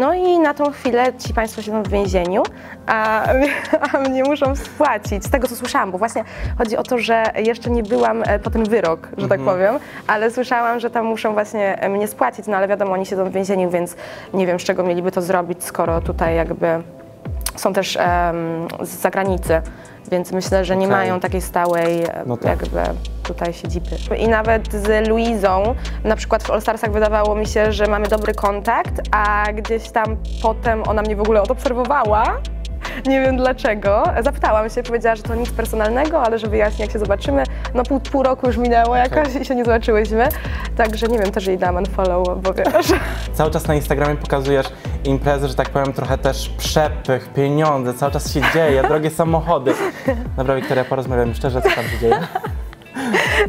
No i na tą chwilę ci Państwo siedzą w więzieniu, a, a mnie muszą spłacić. Z tego co słyszałam, bo właśnie chodzi o to, że jeszcze nie byłam e, po ten wyrok, że tak powiem, ale słyszałam, że tam muszą właśnie e, mnie spłacić, no ale wiadomo, oni siedzą w więzieniu, więc nie wiem z czego mieliby to zrobić, skoro tutaj jakby są też em, z zagranicy, więc myślę, że nie Okej. mają takiej stałej e, No tak. jakby tutaj siedziby. I nawet z Luizą, na przykład w All Starsach wydawało mi się, że mamy dobry kontakt, a gdzieś tam potem ona mnie w ogóle odobserwowała. Nie wiem dlaczego. Zapytałam się, powiedziała, że to nic personalnego, ale że wyjaśni, jak się zobaczymy. No pół, pół roku już minęło jakoś i się nie zobaczyłyśmy. Także nie wiem, też jej dam unfollow, bo wiesz. Cały czas na Instagramie pokazujesz imprezy, że tak powiem, trochę też przepych, pieniądze, cały czas się dzieje, drogie samochody. Dobra, Wiktoria, porozmawiamy szczerze, co tam się dzieje.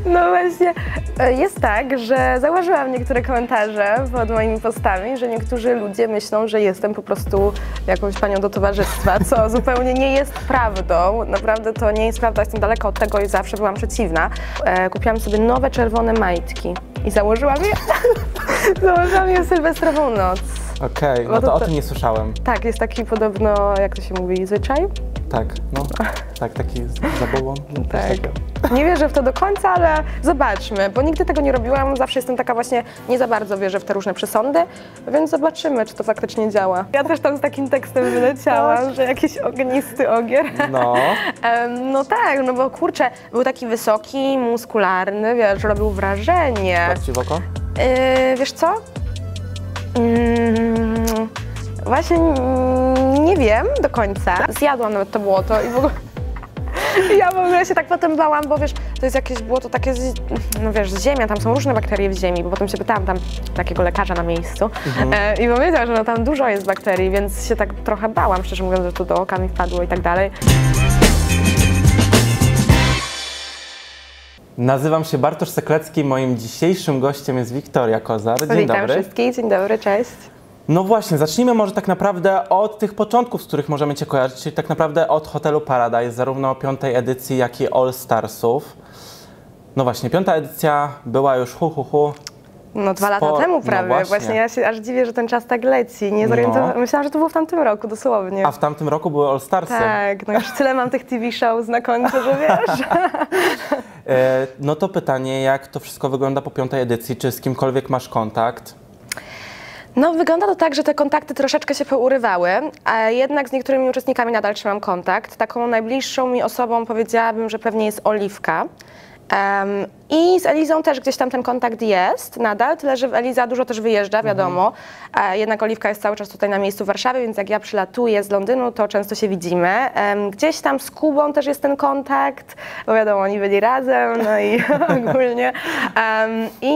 No właśnie, e, jest tak, że zauważyłam niektóre komentarze pod moimi postami, że niektórzy ludzie myślą, że jestem po prostu jakąś panią do towarzystwa, co zupełnie nie jest prawdą. Naprawdę to nie jest prawda, jestem daleko od tego i zawsze byłam przeciwna. E, kupiłam sobie nowe czerwone majtki i założyłam je, założyłam je w sylwestrową noc. Okej, No no to to o tym nie słyszałem. Tak, jest taki podobno, jak to się mówi, zwyczaj? Tak, no, tak, taki zabobon. Tak. Nie wierzę w to do końca, ale zobaczmy, bo nigdy tego nie robiłam. Zawsze jestem taka właśnie, nie za bardzo wierzę w te różne przesądy, więc zobaczymy, czy to faktycznie działa. Ja też tam z takim tekstem wyleciałam, że jakiś ognisty ogier. No, No tak, no bo kurczę, był taki wysoki, muskularny, wiesz, robił wrażenie. Tak ci w oko? Yy, wiesz co? Mm, właśnie nie wiem do końca. Zjadłam nawet to błoto i w ogóle... Ja w ogóle się tak potem bałam, bo wiesz, to jest jakieś błoto takie, z, no wiesz, z ziemi, a tam są różne bakterie w ziemi, bo potem się pytałam tam takiego lekarza na miejscu e, i powiedział, że no tam dużo jest bakterii, więc się tak trochę bałam, szczerze mówiąc, że to do oka mi wpadło i tak dalej. Nazywam się Bartosz Seklecki, moim dzisiejszym gościem jest Wiktoria Kozar. Dzień Witam dobry. wszystkich, dzień dobry, cześć. No właśnie, zacznijmy może tak naprawdę od tych początków, z których możemy Cię kojarzyć, czyli tak naprawdę od hotelu Paradise, zarówno piątej edycji, jak i All Starsów. No właśnie, piąta edycja była już hu hu hu. No dwa lata Spo- temu no prawie. właśnie. właśnie. ja się aż dziwię, że ten czas tak leci. Nie. No. Myślałam, że to było w tamtym roku, dosłownie. A w tamtym roku były All Starsy. Tak, no już tyle mam tych TV shows na końcu, że wiesz. E, no to pytanie, jak to wszystko wygląda po piątej edycji? Czy z kimkolwiek masz kontakt? No wygląda to tak, że te kontakty troszeczkę się pourywały, a jednak z niektórymi uczestnikami nadal trzymam kontakt. Taką najbliższą mi osobą powiedziałabym, że pewnie jest Oliwka. Em, I z Elizą też gdzieś tam ten kontakt jest nadal, tyle że Eliza dużo też wyjeżdża, wiadomo. A jednak Oliwka jest cały czas tutaj na miejscu w Warszawie, więc jak ja przylatuję z Londynu, to często się widzimy. Gdzieś tam z Kubą też jest ten kontakt, bo wiadomo, oni byli razem, no i ogólnie. I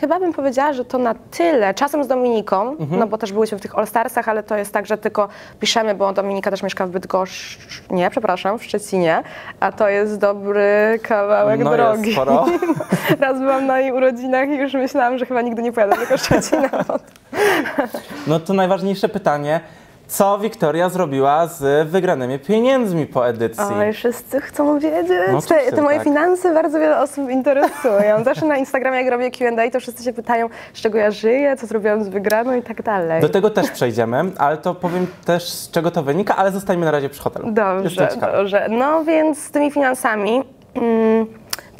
chyba bym powiedziała, że to na tyle. Czasem z Dominiką, no bo też byłyśmy w tych All Starsach, ale to jest tak, że tylko piszemy, bo Dominika też mieszka w Bydgoszczy, nie, przepraszam, w Szczecinie, a to jest dobry kawałek No drogi. jest sporo. Raz byłam na jej urodzinach i już myślałam, że chyba nigdy nie pojadę do Szczecina. No to najważniejsze pytanie. Co Wiktoria zrobiła z wygranymi pieniędzmi po edycji? Oj, wszyscy chcą wiedzieć. No te, te moje tak. finanse bardzo wiele osób interesują. Zawsze na Instagramie, jak robię Q&A, to wszyscy się pytają, z czego ja żyję, co zrobiłam z wygraną i tak dalej. Do tego też przejdziemy, ale to powiem też z czego to wynika, ale zostańmy na razie przy hotelu. Dobrze, dobrze. No więc z tymi finansami mm,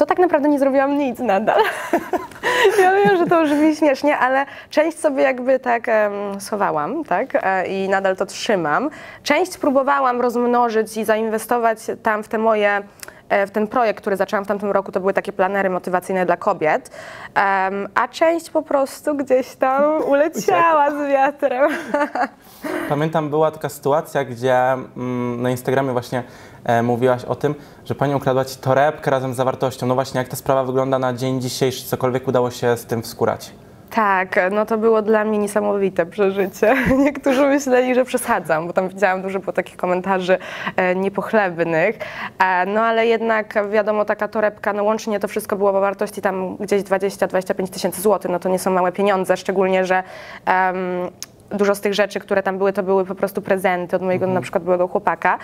to tak naprawdę nie zrobiłam nic nadal. ja wiem, że to brzmi śmiesznie, ale część sobie jakby tak em, schowałam, tak? E, I nadal to trzymam. Część próbowałam rozmnożyć i zainwestować tam w te moje e, w ten projekt, który zaczęłam w tamtym roku, to były takie planery motywacyjne dla kobiet, Em, a część po prostu gdzieś tam uleciała z wiatrem. Pamiętam, była taka sytuacja, gdzie mm, na Instagramie właśnie e, mówiłaś o tym, że pani ukradła ci torebkę razem z zawartością. No właśnie, jak ta sprawa wygląda na dzień dzisiejszy? Cokolwiek udało się z tym wskurać? Tak, no to było dla mnie niesamowite przeżycie. Niektórzy myśleli, że przesadzam, bo tam widziałam dużo było takich komentarzy e, niepochlebnych. E, no ale jednak wiadomo, taka torebka, no łącznie to wszystko było o wartości tam gdzieś 20-25 tysięcy złotych, no to nie są małe pieniądze, szczególnie, że dużo z tych rzeczy, które tam były, to były po prostu prezenty od mojego na przykład byłego chłopaka.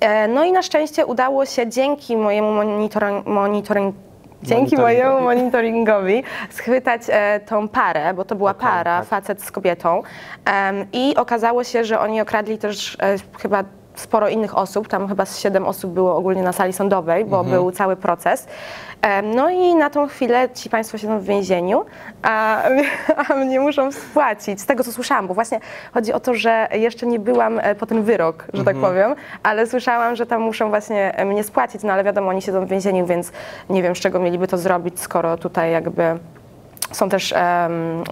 E, no i na szczęście udało się dzięki mojemu monitoring, monitoring dzięki monitoringowi. mojemu monitoringowi schwytać e, tą parę, bo to była Okej, para, tak. facet z kobietą. I okazało się, że oni okradli też e, chyba sporo innych osób, tam chyba z siedem osób było ogólnie na sali sądowej, bo Mhm. był cały proces. No i na tą chwilę ci państwo siedzą w więzieniu, a, a mnie muszą spłacić, z tego co słyszałam, bo właśnie chodzi o to, że jeszcze nie byłam e, po ten wyrok, że tak Mhm. powiem, ale słyszałam, że tam muszą właśnie e, mnie spłacić, no ale wiadomo, oni siedzą w więzieniu, więc nie wiem, z czego mieliby to zrobić, skoro tutaj jakby są też em,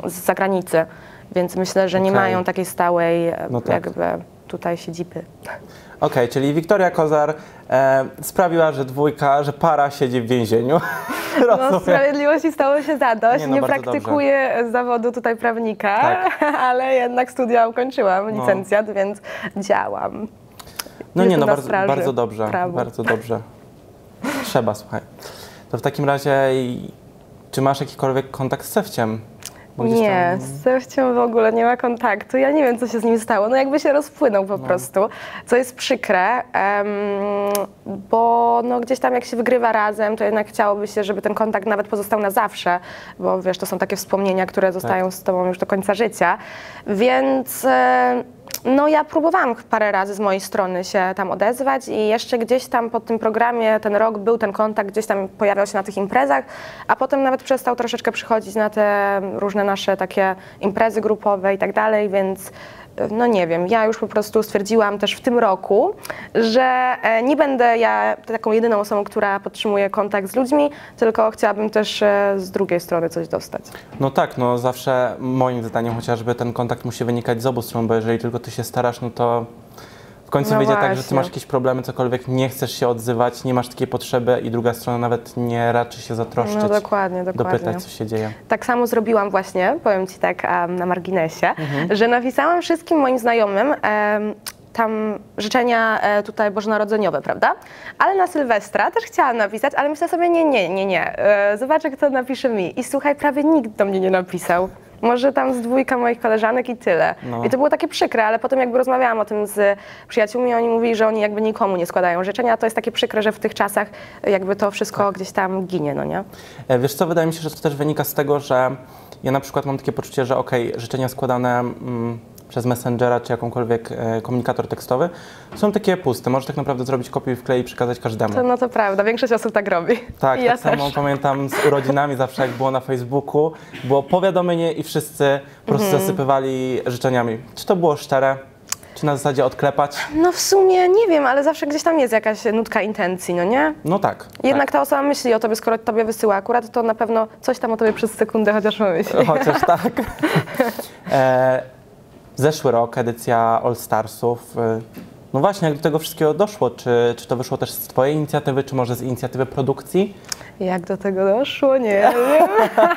z zagranicy, więc myślę, że nie mają takiej stałej e, No tak. jakby tutaj siedziby. Okej, czyli Wiktoria Kozar e, sprawiła, że dwójka, że para siedzi w więzieniu. No, sprawiedliwości stało się zadość. Nie, Nie, no, bardzo praktykuję zawodu tutaj prawnika, Tak. ale jednak studia ukończyłam, No. licencjat, więc działam. No nie, Jestem no na bardzo, bardzo dobrze, prawa. bardzo dobrze. Trzeba, słuchaj. To w takim razie, czy masz jakikolwiek kontakt z Sefciem? Nie, z Sefciem w ogóle nie ma kontaktu. Ja nie wiem, co się z nim stało. No jakby się rozpłynął po prostu, co jest przykre, em, bo no gdzieś tam jak się wygrywa razem, to jednak chciałoby się, żeby ten kontakt nawet pozostał na zawsze, bo wiesz, to są takie wspomnienia, które zostają z tobą już do końca życia. Więc no ja próbowałam parę razy z mojej strony się tam odezwać i jeszcze gdzieś tam po tym programie ten rok był ten kontakt, gdzieś tam pojawiał się na tych imprezach, a potem nawet przestał troszeczkę przychodzić na te różne nasze takie imprezy grupowe i tak dalej, więc no nie wiem, ja już po prostu stwierdziłam też w tym roku, że e, nie będę ja taką jedyną osobą, która podtrzymuje kontakt z ludźmi, tylko chciałabym też e, z drugiej strony coś dostać. No tak, no zawsze moim zdaniem chociażby ten kontakt musi wynikać z obu stron, bo jeżeli tylko ty się starasz, no to w końcu No wyjdzie tak, że ty właśnie. masz jakieś problemy, cokolwiek, nie chcesz się odzywać, nie masz takiej potrzeby i druga strona nawet nie raczy się zatroszczyć, No dokładnie, dokładnie. dopytać, co się dzieje. Tak samo zrobiłam właśnie, powiem Ci tak em, na marginesie, Mhm. że napisałam wszystkim moim znajomym em, tam życzenia e, tutaj bożonarodzeniowe, prawda? Ale na Sylwestra też chciałam napisać, ale myślę sobie, nie, nie, nie, nie, e, zobaczę kto napisze mi. I słuchaj, prawie nikt do mnie nie napisał. Może tam z dwójka moich koleżanek i tyle. No. I to było takie przykre, ale potem jakby rozmawiałam o tym z przyjaciółmi, oni mówili, że oni jakby nikomu nie składają życzenia, a to jest takie przykre, że w tych czasach jakby to wszystko Tak. gdzieś tam ginie, no nie? E, Wiesz co, wydaje mi się, że to też wynika z tego, że ja na przykład mam takie poczucie, że okej, życzenia składane mm, przez Messengera czy jakąkolwiek e, komunikator tekstowy są takie puste. Możesz tak naprawdę zrobić kopiuj i wklej i przekazać każdemu. To, no to prawda, większość osób tak robi. Tak, I ja tak samo też. pamiętam z urodzinami zawsze jak było na Facebooku, było powiadomienie i wszyscy po prostu Mhm. zasypywali życzeniami. Czy to było szczere? Czy na zasadzie odklepać? No w sumie nie wiem, ale zawsze gdzieś tam jest jakaś nutka intencji, no nie? No tak. Jednak ta osoba myśli o tobie, skoro tobie wysyła akurat, to na pewno coś tam o tobie przez sekundę chociaż pomyśli. tak. Chociaż tak. E, zeszły rok, edycja All Starsów. E, no właśnie, jak do tego wszystkiego doszło? Czy, czy to wyszło też z Twojej inicjatywy, czy może z inicjatywy produkcji? Jak do tego doszło? Nie wiem.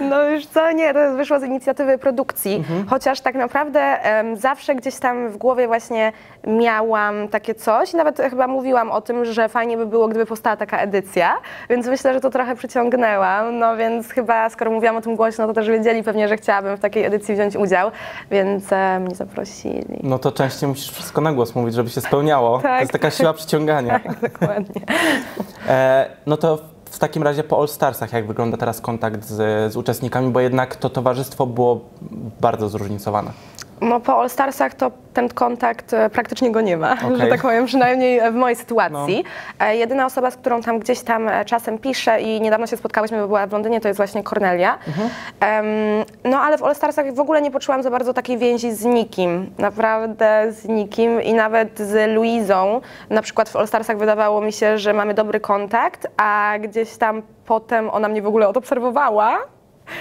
No już co, nie, to wyszło z inicjatywy produkcji, chociaż tak naprawdę em, zawsze gdzieś tam w głowie właśnie miałam takie coś, nawet chyba mówiłam o tym, że fajnie by było, gdyby powstała taka edycja, więc myślę, że to trochę przyciągnęłam, no więc chyba skoro mówiłam o tym głośno, to też wiedzieli pewnie, że chciałabym w takiej edycji wziąć udział, więc mnie zaprosili. No to częściej musisz wszystko na głos mówić, żeby się spełniało. To Tak. jest taka siła przyciągania. Tak, dokładnie. E, no to w takim razie po All Starsach, jak wygląda teraz kontakt z, z uczestnikami, bo jednak to towarzystwo było bardzo zróżnicowane. No po All Starsach to ten kontakt e, praktycznie go nie ma, Okej. że tak powiem, przynajmniej e, w mojej sytuacji. E, Jedyna osoba, z którą tam gdzieś tam czasem piszę i niedawno się spotkałyśmy, bo była w Londynie, to jest właśnie Cornelia. Em, no ale w All Starsach w ogóle nie poczułam za bardzo takiej więzi z nikim, naprawdę z nikim i nawet z Luizą. Na przykład w All Starsach wydawało mi się, że mamy dobry kontakt, a gdzieś tam potem ona mnie w ogóle odobserwowała.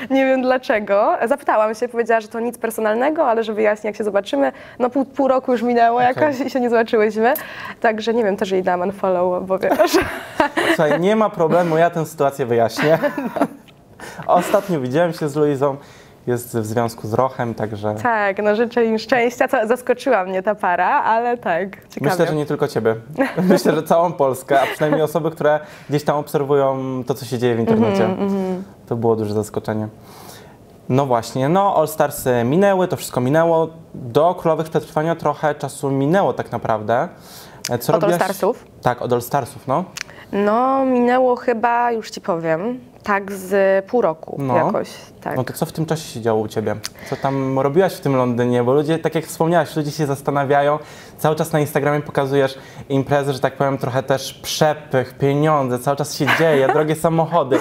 Nie wiem dlaczego. Zapytałam się, powiedziała, że to nic personalnego, ale że wyjaśni, jak się zobaczymy. No pół, pół roku już minęło Okej. jakoś i się nie zobaczyłyśmy. Także nie wiem, też jej dam unfollow, bo wiesz. Słuchaj, nie ma problemu, ja tę sytuację wyjaśnię. Ostatnio widziałem się z Luizą, jest w związku z Rochem, także tak, no życzę im szczęścia. Co, zaskoczyła mnie ta para, ale tak, ciekawe. myślę, że nie tylko Ciebie. Myślę, że całą Polskę, a przynajmniej osoby, które gdzieś tam obserwują to, co się dzieje w internecie. Mhm, To było duże zaskoczenie. No właśnie, no All Starsy minęły, to wszystko minęło. Do Królowych Przetrwania trochę czasu minęło tak naprawdę. E, Co Od All robiłaś- Starsów? Tak, od All Starsów, no. No, minęło chyba, już ci powiem, tak z pół roku No. jakoś. Tak. No to co w tym czasie się działo u Ciebie? Co tam robiłaś w tym Londynie? Bo ludzie, tak jak wspomniałaś, ludzie się zastanawiają, cały czas na Instagramie pokazujesz imprezy, że tak powiem, trochę też przepych, pieniądze, cały czas się dzieje, drogie samochody.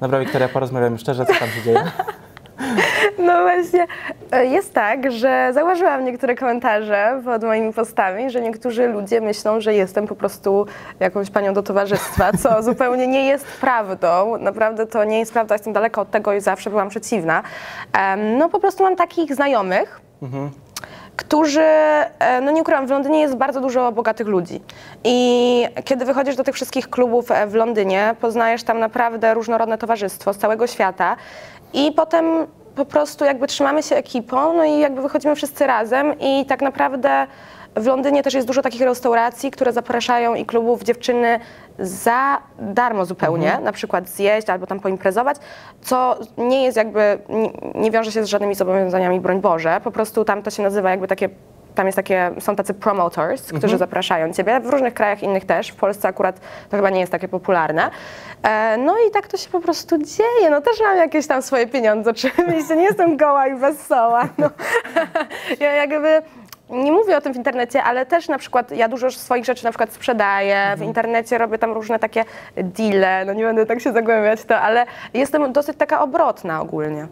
Dobra, Wiktoria, porozmawiamy szczerze, co tam się dzieje? No właśnie, e, jest tak, że zauważyłam niektóre komentarze pod moimi postami, że niektórzy ludzie myślą, że jestem po prostu jakąś panią do towarzystwa, co zupełnie nie jest prawdą. Naprawdę to nie jest prawda, jestem daleko od tego i zawsze byłam przeciwna. No po prostu mam takich znajomych, którzy, e, no nie ukrywam, w Londynie jest bardzo dużo bogatych ludzi. I kiedy wychodzisz do tych wszystkich klubów e, w Londynie, poznajesz tam naprawdę różnorodne towarzystwo z całego świata i potem po prostu jakby trzymamy się ekipą, no i jakby wychodzimy wszyscy razem i tak naprawdę w Londynie też jest dużo takich restauracji, które zapraszają i klubów dziewczyny za darmo zupełnie, na przykład zjeść albo tam poimprezować, co nie jest jakby, nie, nie wiąże się z żadnymi zobowiązaniami, broń Boże, po prostu tam to się nazywa jakby takie tam jest takie, są tacy promoters, którzy zapraszają ciebie, w różnych krajach innych też, w Polsce akurat to chyba nie jest takie popularne. E, no i tak to się po prostu dzieje, no też mam jakieś tam swoje pieniądze, oczywiście, nie jestem goła i wesoła, no. ja jakby nie mówię o tym w internecie, ale też na przykład ja dużo swoich rzeczy na przykład sprzedaję, w internecie robię tam różne takie deale, no nie będę tak się zagłębiać w to, ale jestem dosyć taka obrotna ogólnie.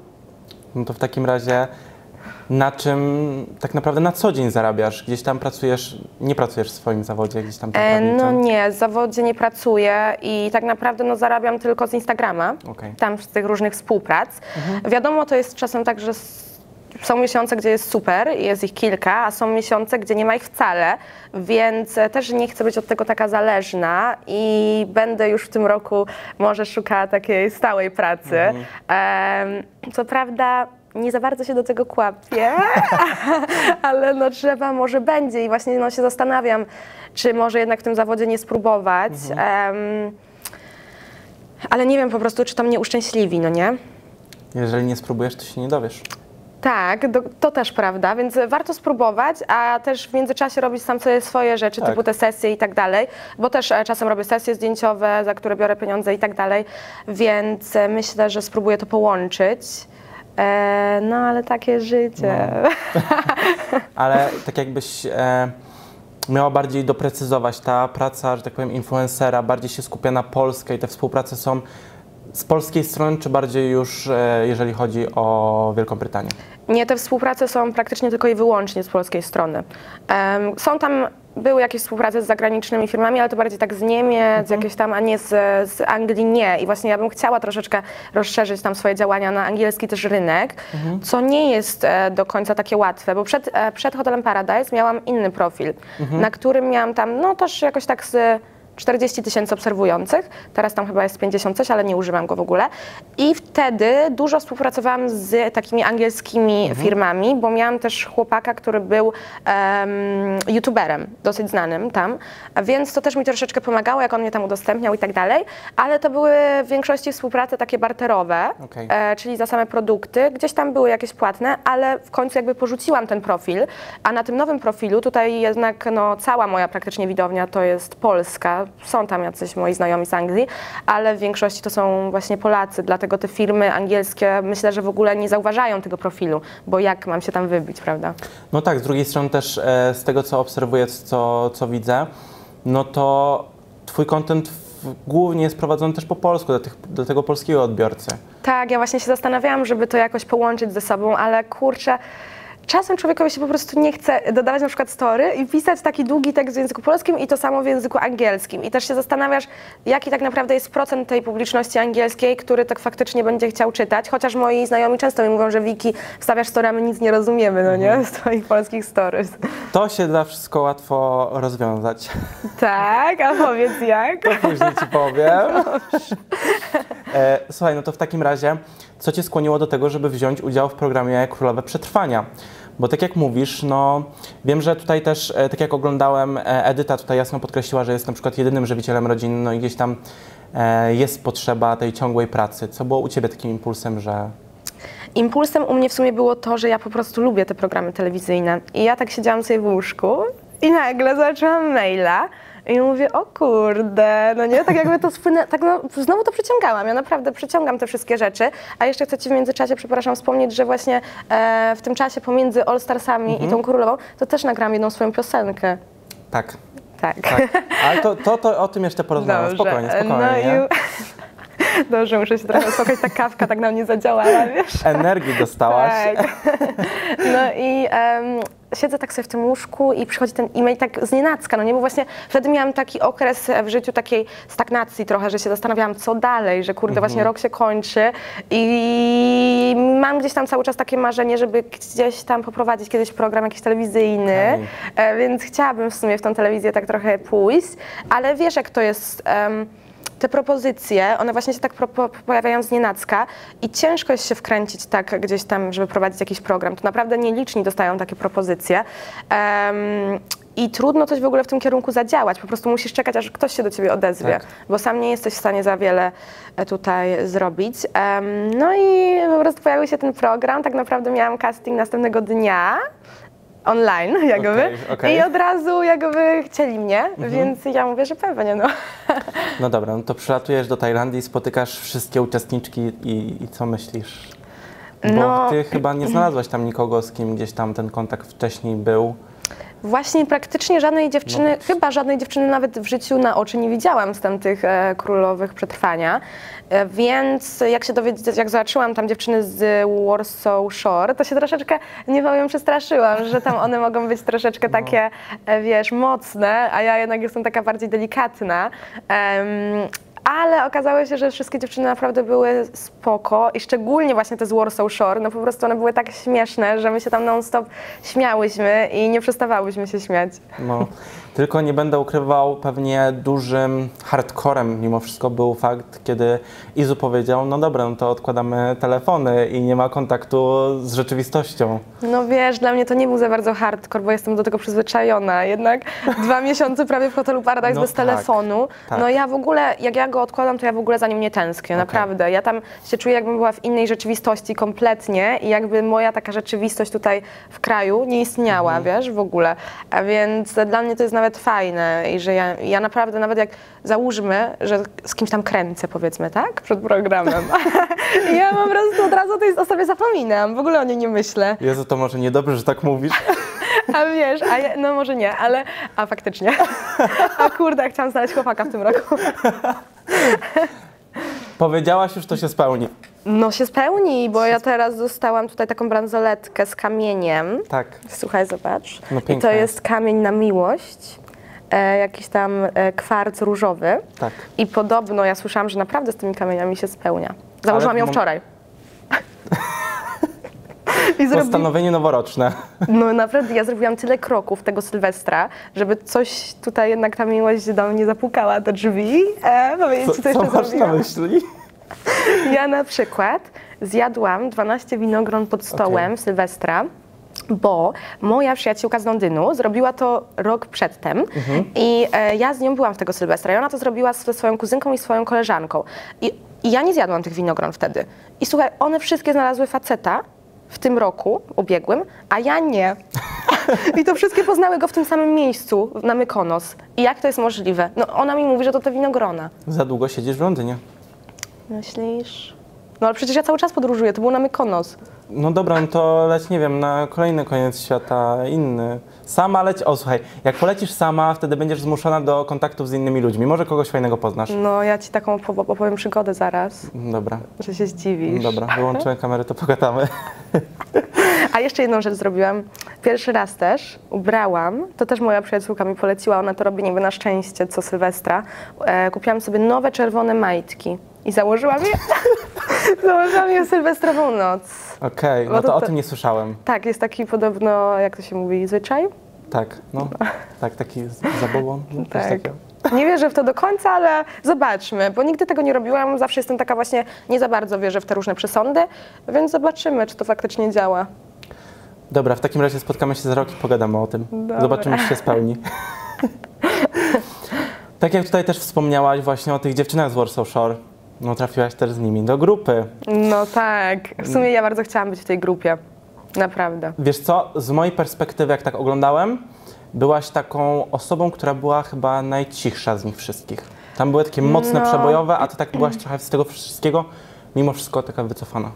No to w takim razie na czym tak naprawdę na co dzień zarabiasz? Gdzieś tam pracujesz, nie pracujesz w swoim zawodzie, gdzieś tam E, no nie, w zawodzie nie pracuję i tak naprawdę no, zarabiam tylko z Instagrama, Okej. tam z tych różnych współprac. Wiadomo, to jest czasem tak, że są miesiące, gdzie jest super i jest ich kilka, a są miesiące, gdzie nie ma ich wcale, więc e, też nie chcę być od tego taka zależna i będę już w tym roku może szukała takiej stałej pracy. Em, co prawda nie za bardzo się do tego kłapię, ale no trzeba, może będzie i właśnie no, się zastanawiam, czy może jednak w tym zawodzie nie spróbować. Em, ale nie wiem po prostu, czy to mnie uszczęśliwi, no nie? Jeżeli nie spróbujesz, to się nie dowiesz. Tak, do, to też prawda, więc warto spróbować, a też w międzyczasie robić sam sobie swoje rzeczy, Tak. typu te sesje i tak dalej, bo też e, czasem robię sesje zdjęciowe, za które biorę pieniądze i tak dalej, więc e, myślę, że spróbuję to połączyć. E, no ale takie życie. Ale tak jakbyś e, miała bardziej doprecyzować, ta praca, że tak powiem, influencera bardziej się skupia na Polskę i te współprace są z polskiej strony, czy bardziej już e, jeżeli chodzi o Wielką Brytanię? Nie, te współprace są praktycznie tylko i wyłącznie z polskiej strony. Są tam, były jakieś współprace z zagranicznymi firmami, ale to bardziej tak z Niemiec, jakieś tam, a nie z, z Anglii nie. I właśnie ja bym chciała troszeczkę rozszerzyć tam swoje działania na angielski też rynek, co nie jest e, do końca takie łatwe, bo przed, e, przed Hotelem Paradise miałam inny profil, na którym miałam tam, no też jakoś tak z 40 tysięcy obserwujących, teraz tam chyba jest 50 coś, ale nie używam go w ogóle. I wtedy dużo współpracowałam z takimi angielskimi firmami, bo miałam też chłopaka, który był em, youtuberem, dosyć znanym tam, więc to też mi troszeczkę pomagało, jak on mnie tam udostępniał i tak dalej, ale to były w większości współprace takie barterowe, Okej. e, czyli za same produkty. Gdzieś tam były jakieś płatne, ale w końcu jakby porzuciłam ten profil, a na tym nowym profilu tutaj jednak no, cała moja praktycznie widownia to jest Polska. Są tam jacyś moi znajomi z Anglii, ale w większości to są właśnie Polacy, dlatego te firmy angielskie myślę, że w ogóle nie zauważają tego profilu, bo jak mam się tam wybić, prawda? No tak, z drugiej strony też e, z tego, co obserwuję, co, co widzę, no to twój content głównie jest prowadzony też po polsku, do, tych, do tego polskiego odbiorcy. Tak, ja właśnie się zastanawiałam, żeby to jakoś połączyć ze sobą, ale kurczę, czasem człowiekowi się po prostu nie chce dodawać na przykład story i pisać taki długi tekst w języku polskim i to samo w języku angielskim. I też się zastanawiasz, jaki tak naprawdę jest procent tej publiczności angielskiej, który tak faktycznie będzie chciał czytać, chociaż moi znajomi często mi mówią, że Wiki, wstawiasz story, a my nic nie rozumiemy, no nie, z twoich polskich stories. To się da wszystko łatwo rozwiązać. Tak, a powiedz jak? Później ci powiem. E, słuchaj, no to w takim razie, co cię skłoniło do tego, żeby wziąć udział w programie Królowe Przetrwania? Bo tak jak mówisz, no wiem, że tutaj też, e, tak jak oglądałem, e, Edyta tutaj jasno podkreśliła, że jest na przykład jedynym żywicielem rodziny, no i gdzieś tam e, jest potrzeba tej ciągłej pracy. Co było u ciebie takim impulsem, że Impulsem u mnie w sumie było to, że ja po prostu lubię te programy telewizyjne. I ja tak siedziałam sobie w łóżku i nagle zobaczyłam maila, I mówię, o kurde, no nie, tak jakby to spłynę, tak no, znowu to przyciągałam, ja naprawdę przyciągam te wszystkie rzeczy, a jeszcze chcę Ci w międzyczasie, przepraszam, wspomnieć, że właśnie e, w tym czasie pomiędzy All Starsami Mhm. i tą królową, to też nagrałam jedną swoją piosenkę. Tak, Tak. tak. Ale to, to, to o tym jeszcze porozmawiam. Spokojnie, spokojnie. No. Dobrze, muszę się trochę uspokoić, ta kawka tak na mnie zadziałała, wiesz? Energii dostałaś. Tak. No i em, siedzę tak sobie w tym łóżku i przychodzi ten e-mail tak z nienacka, no nie, bo właśnie wtedy miałam taki okres w życiu takiej stagnacji trochę, że się zastanawiałam, co dalej, że kurde, właśnie rok się kończy i mam gdzieś tam cały czas takie marzenie, żeby gdzieś tam poprowadzić kiedyś program jakiś telewizyjny, Okej. e, więc chciałabym w sumie w tą telewizję tak trochę pójść, ale wiesz, jak to jest... em, te propozycje, one właśnie się tak pro, po, pojawiają z nienacka i ciężko jest się wkręcić tak gdzieś tam, żeby prowadzić jakiś program. To naprawdę nieliczni dostają takie propozycje. Em, I trudno coś w ogóle w tym kierunku zadziałać. Po prostu musisz czekać, aż ktoś się do ciebie odezwie, Tak. bo sam nie jesteś w stanie za wiele e, tutaj zrobić. Em, no i po prostu pojawił się ten program. Tak naprawdę miałam casting następnego dnia online jakby Okej, okej. i od razu jakby chcieli mnie, Mhm. więc ja mówię, że pewnie no. No dobra, no to przylatujesz do Tajlandii, spotykasz wszystkie uczestniczki i, i co myślisz? Bo No. ty chyba nie znalazłaś tam nikogo, z kim gdzieś tam ten kontakt wcześniej był. Właśnie praktycznie żadnej dziewczyny, No. chyba żadnej dziewczyny nawet w życiu na oczy nie widziałam z tamtych e, królowych przetrwania. E, więc jak się dowiedzieć, jak zobaczyłam tam dziewczyny z Warsaw Shore, to się troszeczkę, nie powiem, przestraszyłam, że tam one mogą być troszeczkę takie, e, wiesz, mocne, a ja jednak jestem taka bardziej delikatna. Em, ale okazało się, że wszystkie dziewczyny naprawdę były spoko i szczególnie właśnie te z Warsaw Shore, no po prostu one były tak śmieszne, że my się tam non-stop śmiałyśmy i nie przestawałyśmy się śmiać. No, tylko nie będę ukrywał, pewnie dużym hardcorem mimo wszystko był fakt, kiedy Izu powiedział, no dobra, no to odkładamy telefony i nie ma kontaktu z rzeczywistością. No wiesz, dla mnie to nie był za bardzo hardcore, bo jestem do tego przyzwyczajona. Jednak dwa miesiące prawie w hotelu Paradise No bez tak, telefonu. tak. No ja w ogóle, jak ja go odkładam, to ja w ogóle za nim nie tęsknię, naprawdę. Ja tam się czuję, jakbym była w innej rzeczywistości kompletnie i jakby moja taka rzeczywistość tutaj w kraju nie istniała, Mhm. wiesz, w ogóle. A więc dla mnie to jest nawet fajne i że ja, ja naprawdę, nawet jak załóżmy, że z kimś tam kręcę, powiedzmy, tak? Przed programem. Ja po prostu od razu o tej osobie zapominam, w ogóle o niej nie myślę. Jezu, to może niedobrze, że tak mówisz. A wiesz, a ja, no może nie, ale a faktycznie. A kurde, chciałam znaleźć chłopaka w tym roku. Powiedziałaś już, to się spełni. No się spełni, bo ja teraz dostałam tutaj taką bransoletkę z kamieniem. Tak. Słuchaj, zobacz. No I to jest kamień na miłość. E, jakiś tam e, kwarc różowy. Tak. I podobno ja słyszałam, że naprawdę z tymi kamieniami się spełnia. Założyłam ją wczoraj. I. Postanowienie noworoczne. No naprawdę, ja zrobiłam tyle kroków tego Sylwestra, żeby coś tutaj jednak ta miłość do mnie zapukała do drzwi. E, powiedzieć Co, ci, co co jeszcze masz na myśli? Ja na przykład zjadłam 12 winogron pod stołem w Sylwestra, bo moja przyjaciółka z Londynu zrobiła to rok przedtem Mhm. i e, ja z nią byłam w tego Sylwestra i ona to zrobiła ze swoją kuzynką i swoją koleżanką. I, I ja nie zjadłam tych winogron wtedy. I słuchaj, one wszystkie znalazły faceta w tym roku ubiegłym, a ja nie. I to wszystkie poznały go w tym samym miejscu, na Mykonos. I jak to jest możliwe? No ona mi mówi, że to te winogrona. Za długo siedzisz w Londynie. Myślisz? No ale przecież ja cały czas podróżuję, to był na Mykonos. No dobra, no to leć, nie wiem, na kolejny koniec świata, inny. Sama leć, o słuchaj, jak polecisz sama, wtedy będziesz zmuszona do kontaktów z innymi ludźmi. Może kogoś fajnego poznasz. No ja ci taką opow- opowiem przygodę zaraz, Dobra, że się zdziwisz. dobra, wyłączymy kamerę, to pogadamy. A jeszcze jedną rzecz zrobiłam. Pierwszy raz też ubrałam, to też moja przyjaciółka mi poleciła, ona to robi niby na szczęście co Sylwestra. E, kupiłam sobie nowe czerwone majtki i założyłam je, założyłam je sylwestrową noc. Okej, No no to to o tym nie słyszałem. Tak, jest taki podobno, jak to się mówi, zwyczaj? Tak, no, tak, taki zabobon. no, Tak. Nie wierzę w to do końca, ale zobaczmy, bo nigdy tego nie robiłam. Zawsze jestem taka właśnie, nie za bardzo wierzę w te różne przesądy, więc zobaczymy, czy to faktycznie działa. Dobra, w takim razie spotkamy się za rok i pogadamy o tym. Dobra. Zobaczymy, czy się spełni. tak jak tutaj też wspomniałaś właśnie o tych dziewczynach z Warsaw Shore, no trafiłaś też z nimi do grupy. No tak, w sumie ja bardzo chciałam być w tej grupie. Naprawdę. Wiesz co, z mojej perspektywy, jak tak oglądałem, byłaś taką osobą, która była chyba najcichsza z nich wszystkich. Tam były takie mocne, No. przebojowe, a ty tak byłaś trochę z tego wszystkiego, mimo wszystko taka wycofana.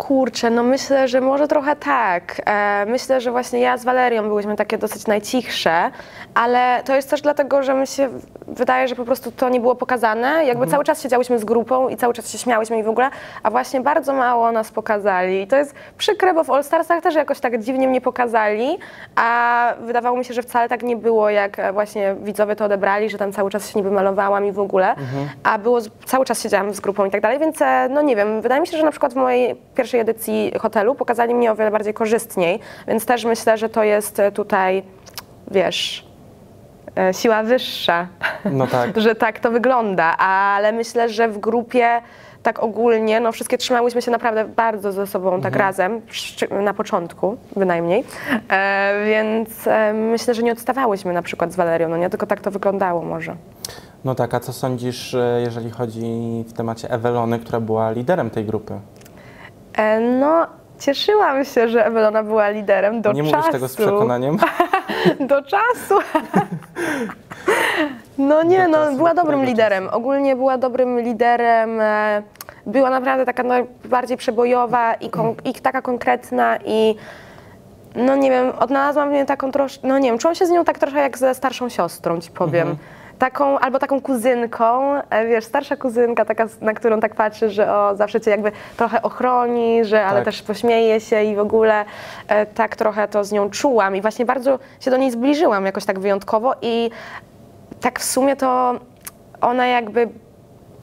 Kurczę, no myślę, że może trochę tak. E, myślę, że właśnie ja z Walerią byłyśmy takie dosyć najcichsze, ale to jest też dlatego, że mi się wydaje, że po prostu to nie było pokazane. Jakby cały czas siedziałyśmy z grupą i cały czas się śmiałyśmy i w ogóle, a właśnie bardzo mało nas pokazali. I to jest przykre, bo w All Starsach też jakoś tak dziwnie mnie pokazali, a wydawało mi się, że wcale tak nie było, jak właśnie widzowie to odebrali, że tam cały czas się niby malowałam i w ogóle, a było, cały czas siedziałam z grupą i tak dalej, więc e, no nie wiem, wydaje mi się, że na przykład w mojej pierwszej edycji hotelu pokazali mnie o wiele bardziej korzystniej, więc też myślę, że to jest e, tutaj, wiesz, e, siła wyższa, No tak. że tak to wygląda, ale myślę, że w grupie tak ogólnie, no wszystkie trzymałyśmy się naprawdę bardzo ze sobą tak razem, szczy- na początku bynajmniej, e, więc e, myślę, że nie odstawałyśmy na przykład z Walerią, no nie, tylko tak to wyglądało może. No tak, a co sądzisz, e, jeżeli chodzi w temacie Ewelony, która była liderem tej grupy? E, no, cieszyłam się, że Ewelona była liderem do Nie czasu. mówisz tego z przekonaniem? Do czasu. No nie, no była do dobrym liderem. Ogólnie była dobrym liderem. e, Była naprawdę taka najbardziej przebojowa i, kon- i taka konkretna i no nie wiem, odnalazłam w niej taką troszkę, no nie wiem, czułam się z nią tak trochę jak ze starszą siostrą, ci powiem. Taką, albo taką kuzynką, e, wiesz, starsza kuzynka, taka, na którą tak patrzy, że o, zawsze cię jakby trochę ochroni, że ale Tak. też pośmieje się i w ogóle e, tak trochę to z nią czułam i właśnie bardzo się do niej zbliżyłam jakoś tak wyjątkowo i tak w sumie to ona jakby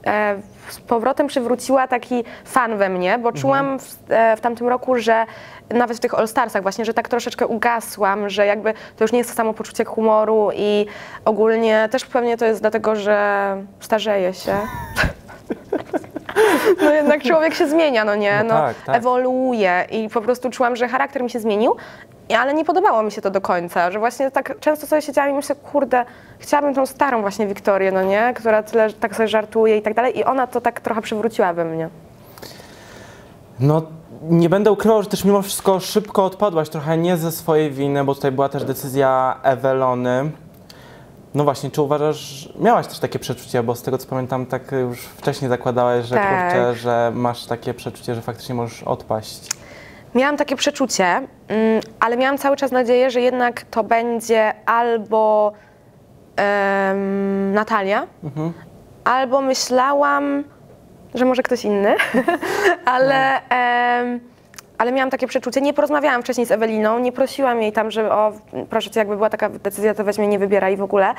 e, z powrotem przywróciła taki fan we mnie, bo czułam w, e, w tamtym roku, że nawet w tych All Starsach właśnie, że tak troszeczkę ugasłam, że jakby to już nie jest to samo poczucie humoru i ogólnie też pewnie to jest dlatego, że starzeję się. No jednak człowiek się zmienia, no nie? No No, tak, tak. ewoluuje i po prostu czułam, że charakter mi się zmienił, ale nie podobało mi się to do końca, że właśnie tak często sobie siedziałam i myślę, kurde, chciałabym tą starą właśnie Wiktorię, no nie? Która tyle tak sobie żartuje i tak dalej i ona to tak trochę przywróciła we mnie. No, nie będę ukrywał, że też mimo wszystko szybko odpadłaś, trochę nie ze swojej winy, bo tutaj była też decyzja Ewelony. No właśnie, czy uważasz, miałaś też takie przeczucie, bo z tego co pamiętam, tak już wcześniej zakładałeś, że Tak. kurczę, że masz takie przeczucie, że faktycznie możesz odpaść. Miałam takie przeczucie, mm, ale miałam cały czas nadzieję, że jednak to będzie albo em, Natalia, albo myślałam, że może ktoś inny, ale, em, ale miałam takie przeczucie. Nie porozmawiałam wcześniej z Eweliną, nie prosiłam jej tam, że o, proszę cię, jakby była taka decyzja, to weź mnie nie wybieraj w ogóle.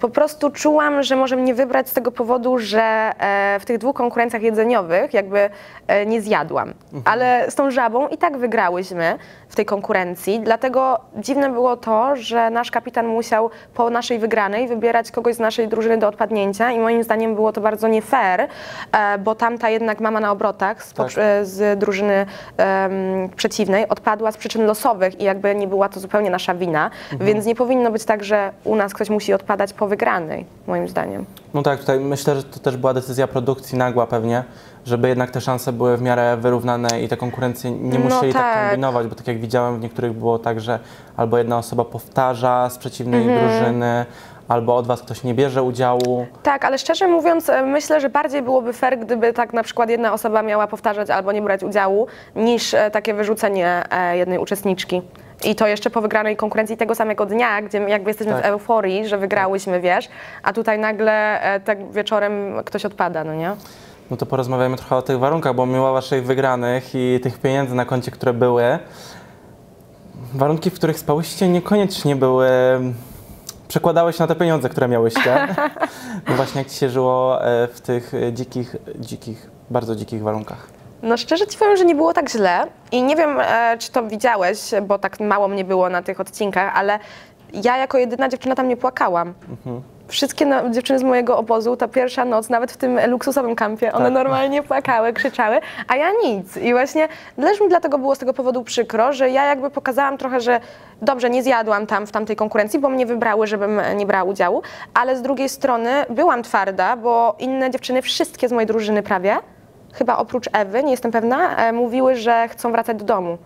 Po prostu czułam, że może mnie wybrać z tego powodu, że e, w tych dwóch konkurencjach jedzeniowych jakby e, nie zjadłam. Ale z tą żabą i tak wygrałyśmy w tej konkurencji, dlatego dziwne było to, że nasz kapitan musiał po naszej wygranej wybierać kogoś z naszej drużyny do odpadnięcia i moim zdaniem było to bardzo nie fair, e, bo tamta jednak mama na obrotach z, Tak. z drużyny przeciwnej odpadła z przyczyn losowych i jakby nie była to zupełnie nasza wina, więc nie powinno być tak, że u nas ktoś musi odpadać po wygranej, moim zdaniem. No tak, tutaj myślę, że to też była decyzja produkcji nagła pewnie, żeby jednak te szanse były w miarę wyrównane i te konkurencje nie No musieli tak. tak. kombinować, bo tak jak widziałem w niektórych było tak, że albo jedna osoba powtarza z przeciwnej Mhm. drużyny, albo od was ktoś nie bierze udziału. Tak, ale szczerze mówiąc, e, myślę, że bardziej byłoby fair, gdyby tak na przykład jedna osoba miała powtarzać albo nie brać udziału, niż e, takie wyrzucenie e, jednej uczestniczki. I to jeszcze po wygranej konkurencji tego samego dnia, gdzie jakby jesteśmy Tak. w euforii, że wygrałyśmy, wiesz, a tutaj nagle tak wieczorem ktoś odpada, no nie? No to porozmawiajmy trochę o tych warunkach, bo mimo waszych wygranych i tych pieniędzy na koncie, które były, warunki, w których spałyście, niekoniecznie były. Przekładały się na te pieniądze, które miałyście. No właśnie, jak ci się żyło e, w tych e, dzikich, dzikich, bardzo dzikich warunkach. No szczerze ci powiem, że nie było tak źle i nie wiem, e, czy to widziałeś, bo tak mało mnie było na tych odcinkach, ale ja jako jedyna dziewczyna tam nie płakałam. Wszystkie na, dziewczyny z mojego obozu, ta pierwsza noc, nawet w tym luksusowym kampie, one Tak. normalnie płakały, krzyczały, a ja nic. I właśnie też mi dlatego było z tego powodu przykro, że ja jakby pokazałam trochę, że dobrze, nie zjadłam tam w tamtej konkurencji, bo mnie wybrały, żebym nie brała udziału, ale z drugiej strony byłam twarda, bo inne dziewczyny, wszystkie z mojej drużyny prawie, chyba oprócz Ewy, nie jestem pewna, e, mówiły, że chcą wracać do domu.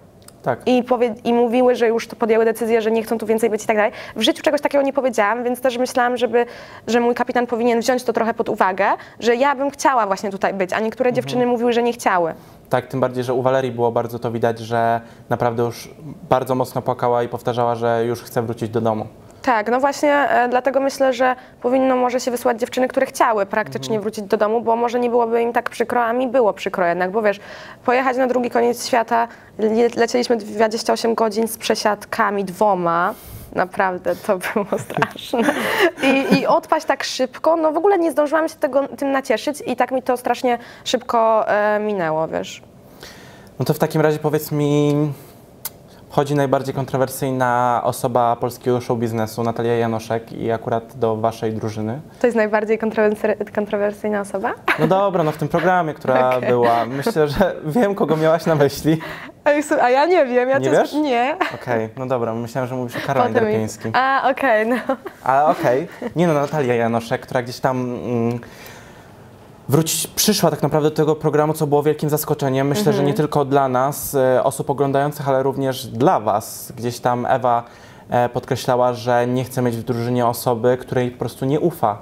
Tak. I, I mówiły, że już to podjęły decyzję, że nie chcą tu więcej być i tak dalej. W życiu czegoś takiego nie powiedziałam, więc też myślałam, żeby, że mój kapitan powinien wziąć to trochę pod uwagę, że ja bym chciała właśnie tutaj być, a niektóre Mhm. dziewczyny mówiły, że nie chciały. Tak, tym bardziej, że u Walerii było bardzo to widać, że naprawdę już bardzo mocno płakała i powtarzała, że już chce wrócić do domu. Tak, no właśnie e, dlatego myślę, że powinno może się wysłać dziewczyny, które chciały praktycznie wrócić do domu, bo może nie byłoby im tak przykro, a mi było przykro jednak, bo wiesz, pojechać na drugi koniec świata, le lecieliśmy 28 godzin z przesiadkami dwoma, naprawdę to było straszne. I, I odpaść tak szybko, no w ogóle nie zdążyłam się tego, tym nacieszyć i tak mi to strasznie szybko e, minęło, wiesz. No to w takim razie powiedz mi, wchodzi najbardziej kontrowersyjna osoba polskiego show biznesu, Natalia Janoszek i akurat do waszej drużyny. To jest najbardziej kontrowersy- kontrowersyjna osoba? No dobra, no w tym programie, która Okej. była, myślę, że wiem, kogo miałaś na myśli. A ja nie wiem, ja Nie to wiesz? Nie. Okej, no dobra, myślałem, że mówisz o mi- Derpińskim. A, okej, no. Ale okej. Nie no, Natalia Janoszek, która gdzieś tam mm, wrócić, przyszła tak naprawdę do tego programu, co było wielkim zaskoczeniem. Myślę, że nie tylko dla nas, e, osób oglądających, ale również dla Was. Gdzieś tam Ewa e, podkreślała, że nie chce mieć w drużynie osoby, której po prostu nie ufa.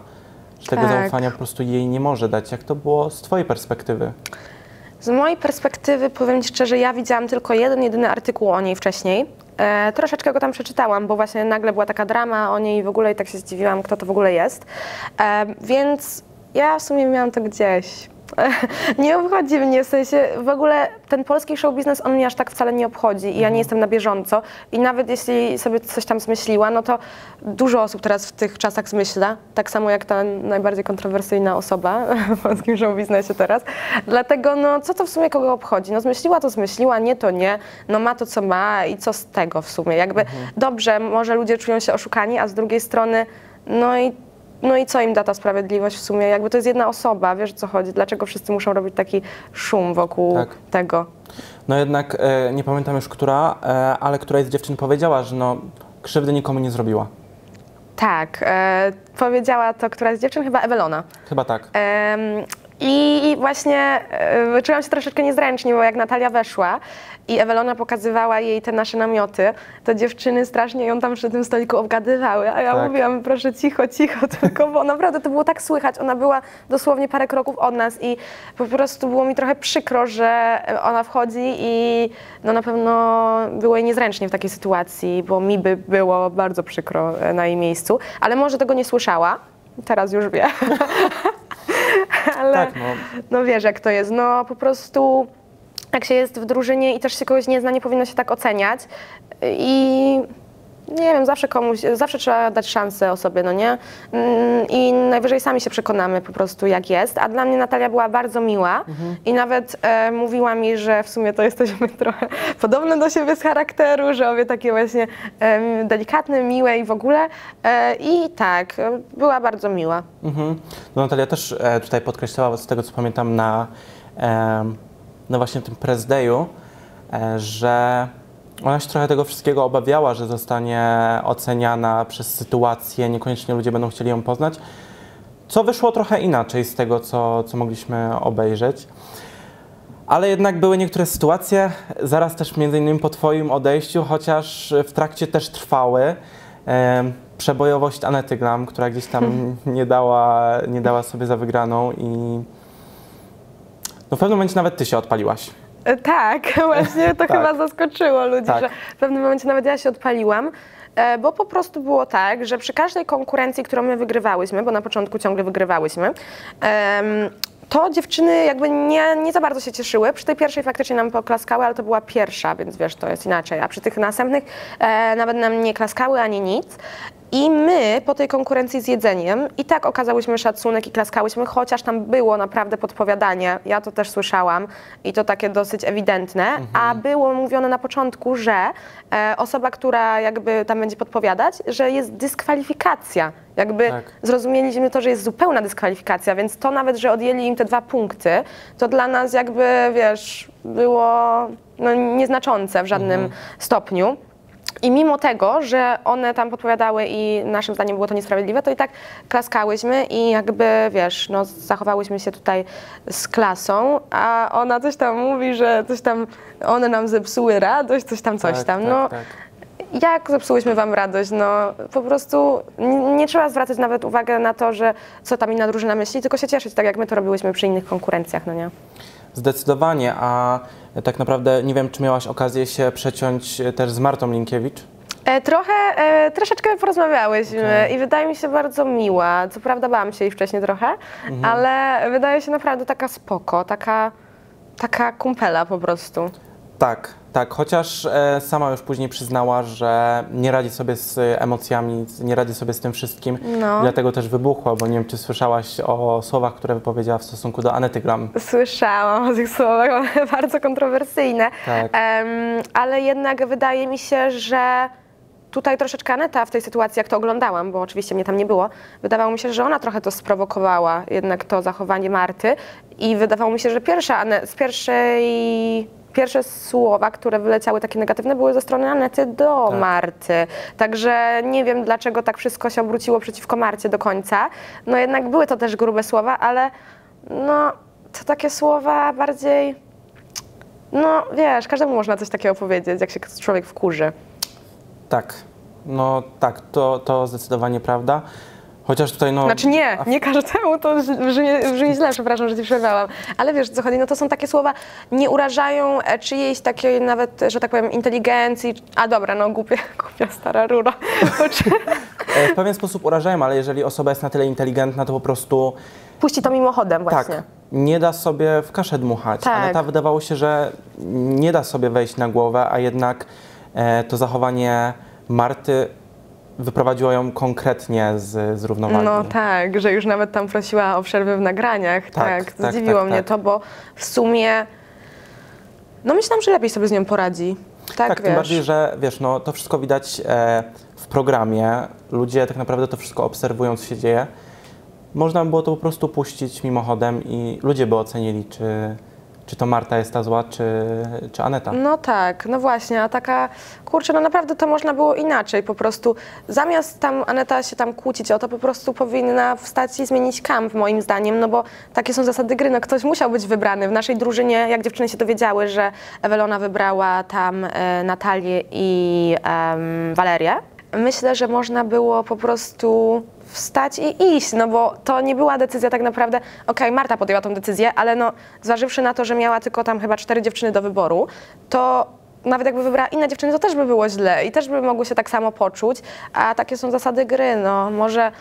Że tego Tak. zaufania po prostu jej nie może dać. Jak to było z Twojej perspektywy? Z mojej perspektywy powiem Ci szczerze, ja widziałam tylko jeden, jedyny artykuł o niej wcześniej. E, troszeczkę go tam przeczytałam, bo właśnie nagle była taka drama o niej w ogóle i tak się zdziwiłam, kto to w ogóle jest. E, więc ja w sumie miałam to gdzieś. Nie obchodzi mnie, w sensie w ogóle ten polski show biznes, on mnie aż tak wcale nie obchodzi i ja nie jestem na bieżąco i nawet jeśli sobie coś tam zmyśliła, no to dużo osób teraz w tych czasach zmyśla, tak samo jak ta najbardziej kontrowersyjna osoba w polskim show biznesie teraz. Dlatego no co to w sumie kogo obchodzi? No zmyśliła to zmyśliła, nie to nie, no ma to co ma i co z tego w sumie? Jakby dobrze, może ludzie czują się oszukani, a z drugiej strony no i no i co im da ta sprawiedliwość w sumie? Jakby to jest jedna osoba, wiesz o co chodzi? Dlaczego wszyscy muszą robić taki szum wokół Tak. tego? No jednak, e, nie pamiętam już która, e, ale któraś z dziewczyn powiedziała, że no, krzywdy nikomu nie zrobiła. Tak, e, powiedziała to któraś z dziewczyn, chyba Ewelona. Chyba tak. I właśnie e, czułam się troszeczkę niezręcznie, bo jak Natalia weszła i Ewelona pokazywała jej te nasze namioty, to dziewczyny strasznie ją tam przy tym stoliku obgadywały, a ja Tak. mówiłam, proszę cicho, cicho tylko, bo naprawdę to było tak słychać. Ona była dosłownie parę kroków od nas i po prostu było mi trochę przykro, że ona wchodzi i no na pewno było jej niezręcznie w takiej sytuacji, bo mi by było bardzo przykro e, na jej miejscu, ale może tego nie słyszała. Teraz już wie. Ale Tak, no. no wiesz, jak to jest. No po prostu jak się jest w drużynie i też się kogoś nie zna, nie powinno się tak oceniać. I nie wiem, zawsze komuś, zawsze trzeba dać szansę osobie, no nie? Mm, I najwyżej sami się przekonamy po prostu, jak jest. A dla mnie Natalia była bardzo miła i nawet e, mówiła mi, że w sumie to jesteśmy trochę podobne do siebie z charakteru, że obie takie właśnie em, delikatne, miłe i w ogóle. E, I tak, e, była bardzo miła. Mhm. No Natalia też e, tutaj podkreślała, z tego co pamiętam, na, no właśnie tym press dayu, e, że ona się trochę tego wszystkiego obawiała, że zostanie oceniana przez sytuację, niekoniecznie ludzie będą chcieli ją poznać, co wyszło trochę inaczej z tego, co, co mogliśmy obejrzeć. Ale jednak były niektóre sytuacje, zaraz też między innymi po Twoim odejściu, chociaż w trakcie też trwały. E, przebojowość Anety Glam, która gdzieś tam nie dała, nie dała sobie za wygraną i no w pewnym momencie nawet Ty się odpaliłaś. E, Tak, właśnie to Tak. chyba zaskoczyło ludzi, Tak. że w pewnym momencie nawet ja się odpaliłam. e, Bo po prostu było tak, że przy każdej konkurencji, którą my wygrywałyśmy, bo na początku ciągle wygrywałyśmy, to dziewczyny jakby nie, nie za bardzo się cieszyły. Przy tej pierwszej faktycznie nam poklaskały, ale to była pierwsza, więc wiesz, to jest inaczej. A przy tych następnych e, nawet nam nie klaskały ani nic. I my po tej konkurencji z jedzeniem i tak okazałyśmy szacunek i klaskałyśmy, chociaż tam było naprawdę podpowiadanie. Ja to też słyszałam i to takie dosyć ewidentne, a było mówione na początku, że e, osoba, która jakby tam będzie podpowiadać, że jest dyskwalifikacja. Jakby Tak. zrozumieliśmy to, że jest zupełna dyskwalifikacja, więc to nawet, że odjęli im te dwa punkty, to dla nas jakby, wiesz, było no, nieznaczące w żadnym stopniu. I mimo tego, że one tam podpowiadały i naszym zdaniem było to niesprawiedliwe, to i tak klaskałyśmy i jakby, wiesz, no zachowałyśmy się tutaj z klasą, a ona coś tam mówi, że coś tam, one nam zepsuły radość, coś tam, coś Tak, tam. tak, no, tak. jak zepsułyśmy wam radość? No po prostu nie, nie trzeba zwracać nawet uwagi na to, że co tam inna drużyna myśli, tylko się cieszyć, tak jak my to robiłyśmy przy innych konkurencjach, no nie? Zdecydowanie, a tak naprawdę nie wiem, czy miałaś okazję się przeciąć e, też z Martą Linkiewicz? E, trochę, e, troszeczkę porozmawiałyśmy Okej. i wydaje mi się bardzo miła. Co prawda bałam się jej wcześniej trochę, Mhm. ale wydaje się naprawdę taka spoko, taka, taka kumpela po prostu. Tak, tak, chociaż e, sama już później przyznała, że nie radzi sobie z emocjami, nie radzi sobie z tym wszystkim. No. Dlatego też wybuchła, bo nie wiem, czy słyszałaś o słowach, które wypowiedziała w stosunku do Anety Gram. Słyszałam o tych słowach, one bardzo kontrowersyjne, Tak. Em, ale jednak wydaje mi się, że tutaj troszeczkę Aneta w tej sytuacji, jak to oglądałam, bo oczywiście mnie tam nie było, wydawało mi się, że ona trochę to sprowokowała, jednak to zachowanie Marty i wydawało mi się, że pierwsza, z pierwszej, pierwsze słowa, które wyleciały takie negatywne, były ze strony Anety do Tak. Marty. Także nie wiem, dlaczego tak wszystko się obróciło przeciwko Marcie do końca. No jednak były to też grube słowa, ale no to takie słowa bardziej no wiesz, każdemu można coś takiego powiedzieć, jak się człowiek wkurzy. Tak, no tak, to, to zdecydowanie prawda. Chociaż tutaj no... Znaczy nie, nie każdemu to brzmi, brzmi źle, przepraszam, że ci przerwałam. Ale wiesz, co chodzi, no to są takie słowa, nie urażają e, czyjejś takiej nawet, że tak powiem, inteligencji. A dobra, no głupia, głupia stara rura. E, W pewien sposób urażają, ale jeżeli osoba jest na tyle inteligentna, to po prostu Puści to mimochodem właśnie. tak, nie da sobie w kaszę dmuchać. Tak. Ale ta wydawało się, że nie da sobie wejść na głowę, a jednak e, to zachowanie Marty wyprowadziło ją konkretnie z, z równowagi. No tak, że już nawet tam prosiła o przerwę w nagraniach. Tak, Tak, tak, zdziwiło tak, mnie tak. to, bo w sumie no myślałam, że lepiej sobie z nią poradzi. Tak, Tak, wiesz. tym bardziej, że wiesz, no, to wszystko widać e, w programie. Ludzie tak naprawdę to wszystko obserwują, co się dzieje. Można by było to po prostu puścić mimochodem i ludzie by ocenili, czy, czy to Marta jest ta zła, czy, czy Aneta. No tak, no właśnie, a taka, kurczę, no naprawdę to można było inaczej, po prostu zamiast tam Aneta się tam kłócić o to, po prostu powinna wstać i zmienić kamp, moim zdaniem, no bo takie są zasady gry, no ktoś musiał być wybrany. W naszej drużynie, jak dziewczyny się dowiedziały, że Ewelona wybrała tam e, Natalię i em, Walerię, myślę, że można było po prostu wstać i iść, no bo to nie była decyzja tak naprawdę, okej, Marta podjęła tą decyzję, ale no zważywszy na to, że miała tylko tam chyba cztery dziewczyny do wyboru, to nawet jakby wybrała inne dziewczyny, to też by było źle i też by mogły się tak samo poczuć, a takie są zasady gry, no. Może...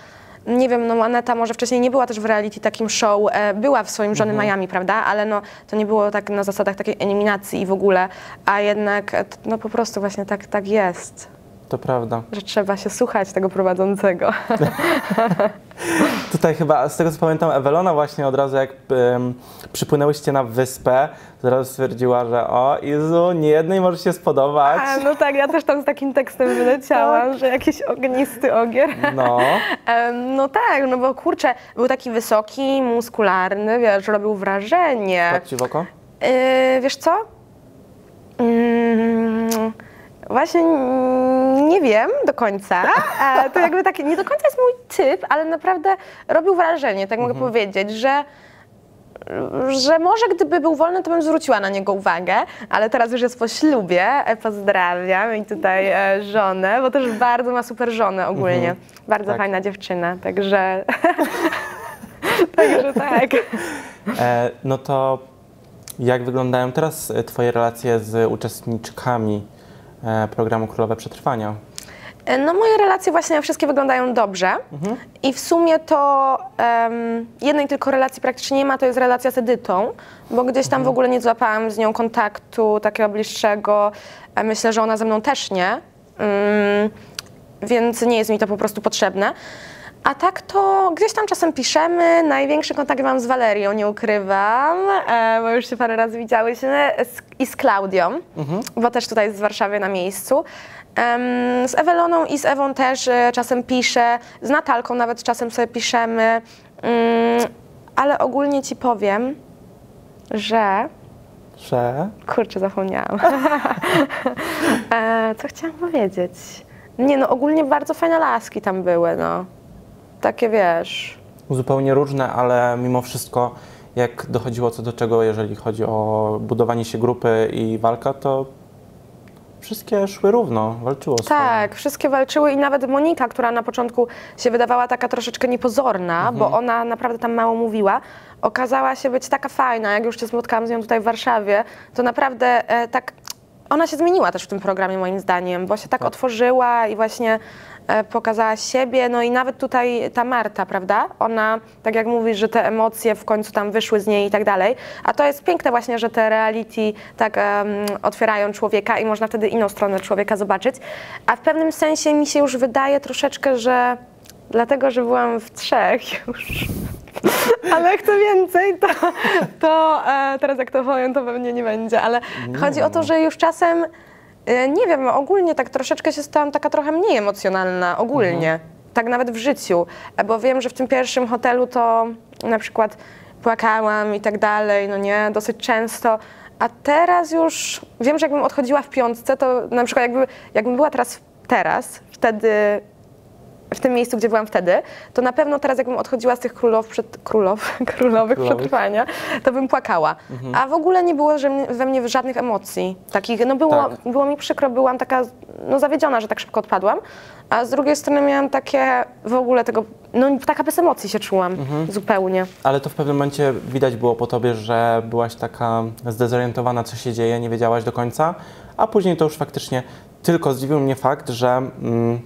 Nie wiem, no Aneta może wcześniej nie była też w reality takim show, e, była w swoim żony Miami, prawda? Ale no to nie było tak na zasadach takiej eliminacji i w ogóle, a jednak e, no po prostu właśnie tak, tak jest, To prawda. że trzeba się słuchać tego prowadzącego. Tutaj chyba, z tego co pamiętam, Ewelona właśnie od razu jak ym, przypłynęłyście na wyspę, zaraz stwierdziła, że o Izu, nie jednej może się spodobać. A, no tak, ja też tam z takim tekstem wyleciałam, że jakiś ognisty ogier. No, No tak, no bo kurczę, był taki wysoki, muskularny, wiesz, robił wrażenie. tak ci w oko? Yy, wiesz co? Mm, właśnie nie wiem do końca. E, to jakby taki, nie do końca jest mój typ, ale naprawdę robił wrażenie, tak mogę powiedzieć, że że może gdyby był wolny, to bym zwróciła na niego uwagę, ale teraz już jest po ślubie, e, pozdrawiam i tutaj e, żonę, bo też bardzo ma super żonę ogólnie, bardzo Tak. fajna dziewczyna, także także tak. E, no to jak wyglądają teraz Twoje relacje z uczestniczkami programu Królowe Przetrwania? E, No moje relacje właśnie wszystkie wyglądają dobrze i w sumie to em, jednej tylko relacji praktycznie nie ma, to jest relacja z Edytą, bo gdzieś tam w ogóle nie złapałam z nią kontaktu takiego bliższego. E, Myślę, że ona ze mną też nie, mm, więc nie jest mi to po prostu potrzebne. A tak to gdzieś tam czasem piszemy. Największy kontakt mam z Walerią, nie ukrywam, e, bo już się parę razy widziałyśmy, z, i z Klaudią, bo też tutaj jest w Warszawie na miejscu. Z Eweloną i z Ewą też e, czasem piszę, z Natalką nawet czasem sobie piszemy, Mm, ale ogólnie ci powiem, że Że? Kurczę, zapomniałam. e, co chciałam powiedzieć? Nie no, ogólnie bardzo fajne laski tam były, no. Takie wiesz... Zupełnie różne, ale mimo wszystko, jak dochodziło co do czego, jeżeli chodzi o budowanie się grupy i walka, to wszystkie szły równo, walczyło swoje. Tak, wszystkie walczyły i nawet Monika, która na początku się wydawała taka troszeczkę niepozorna, bo ona naprawdę tam mało mówiła, okazała się być taka fajna. Jak już się spotkałam z nią tutaj w Warszawie, to naprawdę e, tak. Ona się zmieniła też w tym programie, moim zdaniem, bo się tak, Tak. otworzyła i właśnie pokazała siebie. No i nawet tutaj ta Marta, prawda? Ona, tak jak mówisz, że te emocje w końcu tam wyszły z niej i tak dalej. A to jest piękne właśnie, że te reality tak em, otwierają człowieka i można wtedy inną stronę człowieka zobaczyć. A w pewnym sensie mi się już wydaje troszeczkę, że dlatego, że byłam w trzech już. Ale to więcej, to, to e, teraz jak to powiem, to pewnie nie będzie. Ale chodzi o to, że już czasem, e, nie wiem, ogólnie tak troszeczkę się stałam taka trochę mniej emocjonalna, ogólnie. Tak nawet w życiu. E, Bo wiem, że w tym pierwszym hotelu to na przykład płakałam i tak dalej, no nie, dosyć często. A teraz już wiem, że jakbym odchodziła w piątce, to na przykład jakby, jakbym była teraz, teraz, wtedy w tym miejscu, gdzie byłam wtedy, to na pewno teraz jakbym odchodziła z tych królow przed, królow, królowych przetrwania, to bym płakała. A w ogóle nie było że we mnie żadnych emocji takich. No było, Tak. było mi przykro, byłam taka no, zawiedziona, że tak szybko odpadłam, a z drugiej strony miałam takie w ogóle tego, no taka bez emocji się czułam zupełnie. Ale to w pewnym momencie widać było po tobie, że byłaś taka zdezorientowana, co się dzieje, nie wiedziałaś do końca, a później to już faktycznie tylko zdziwił mnie fakt, że mm,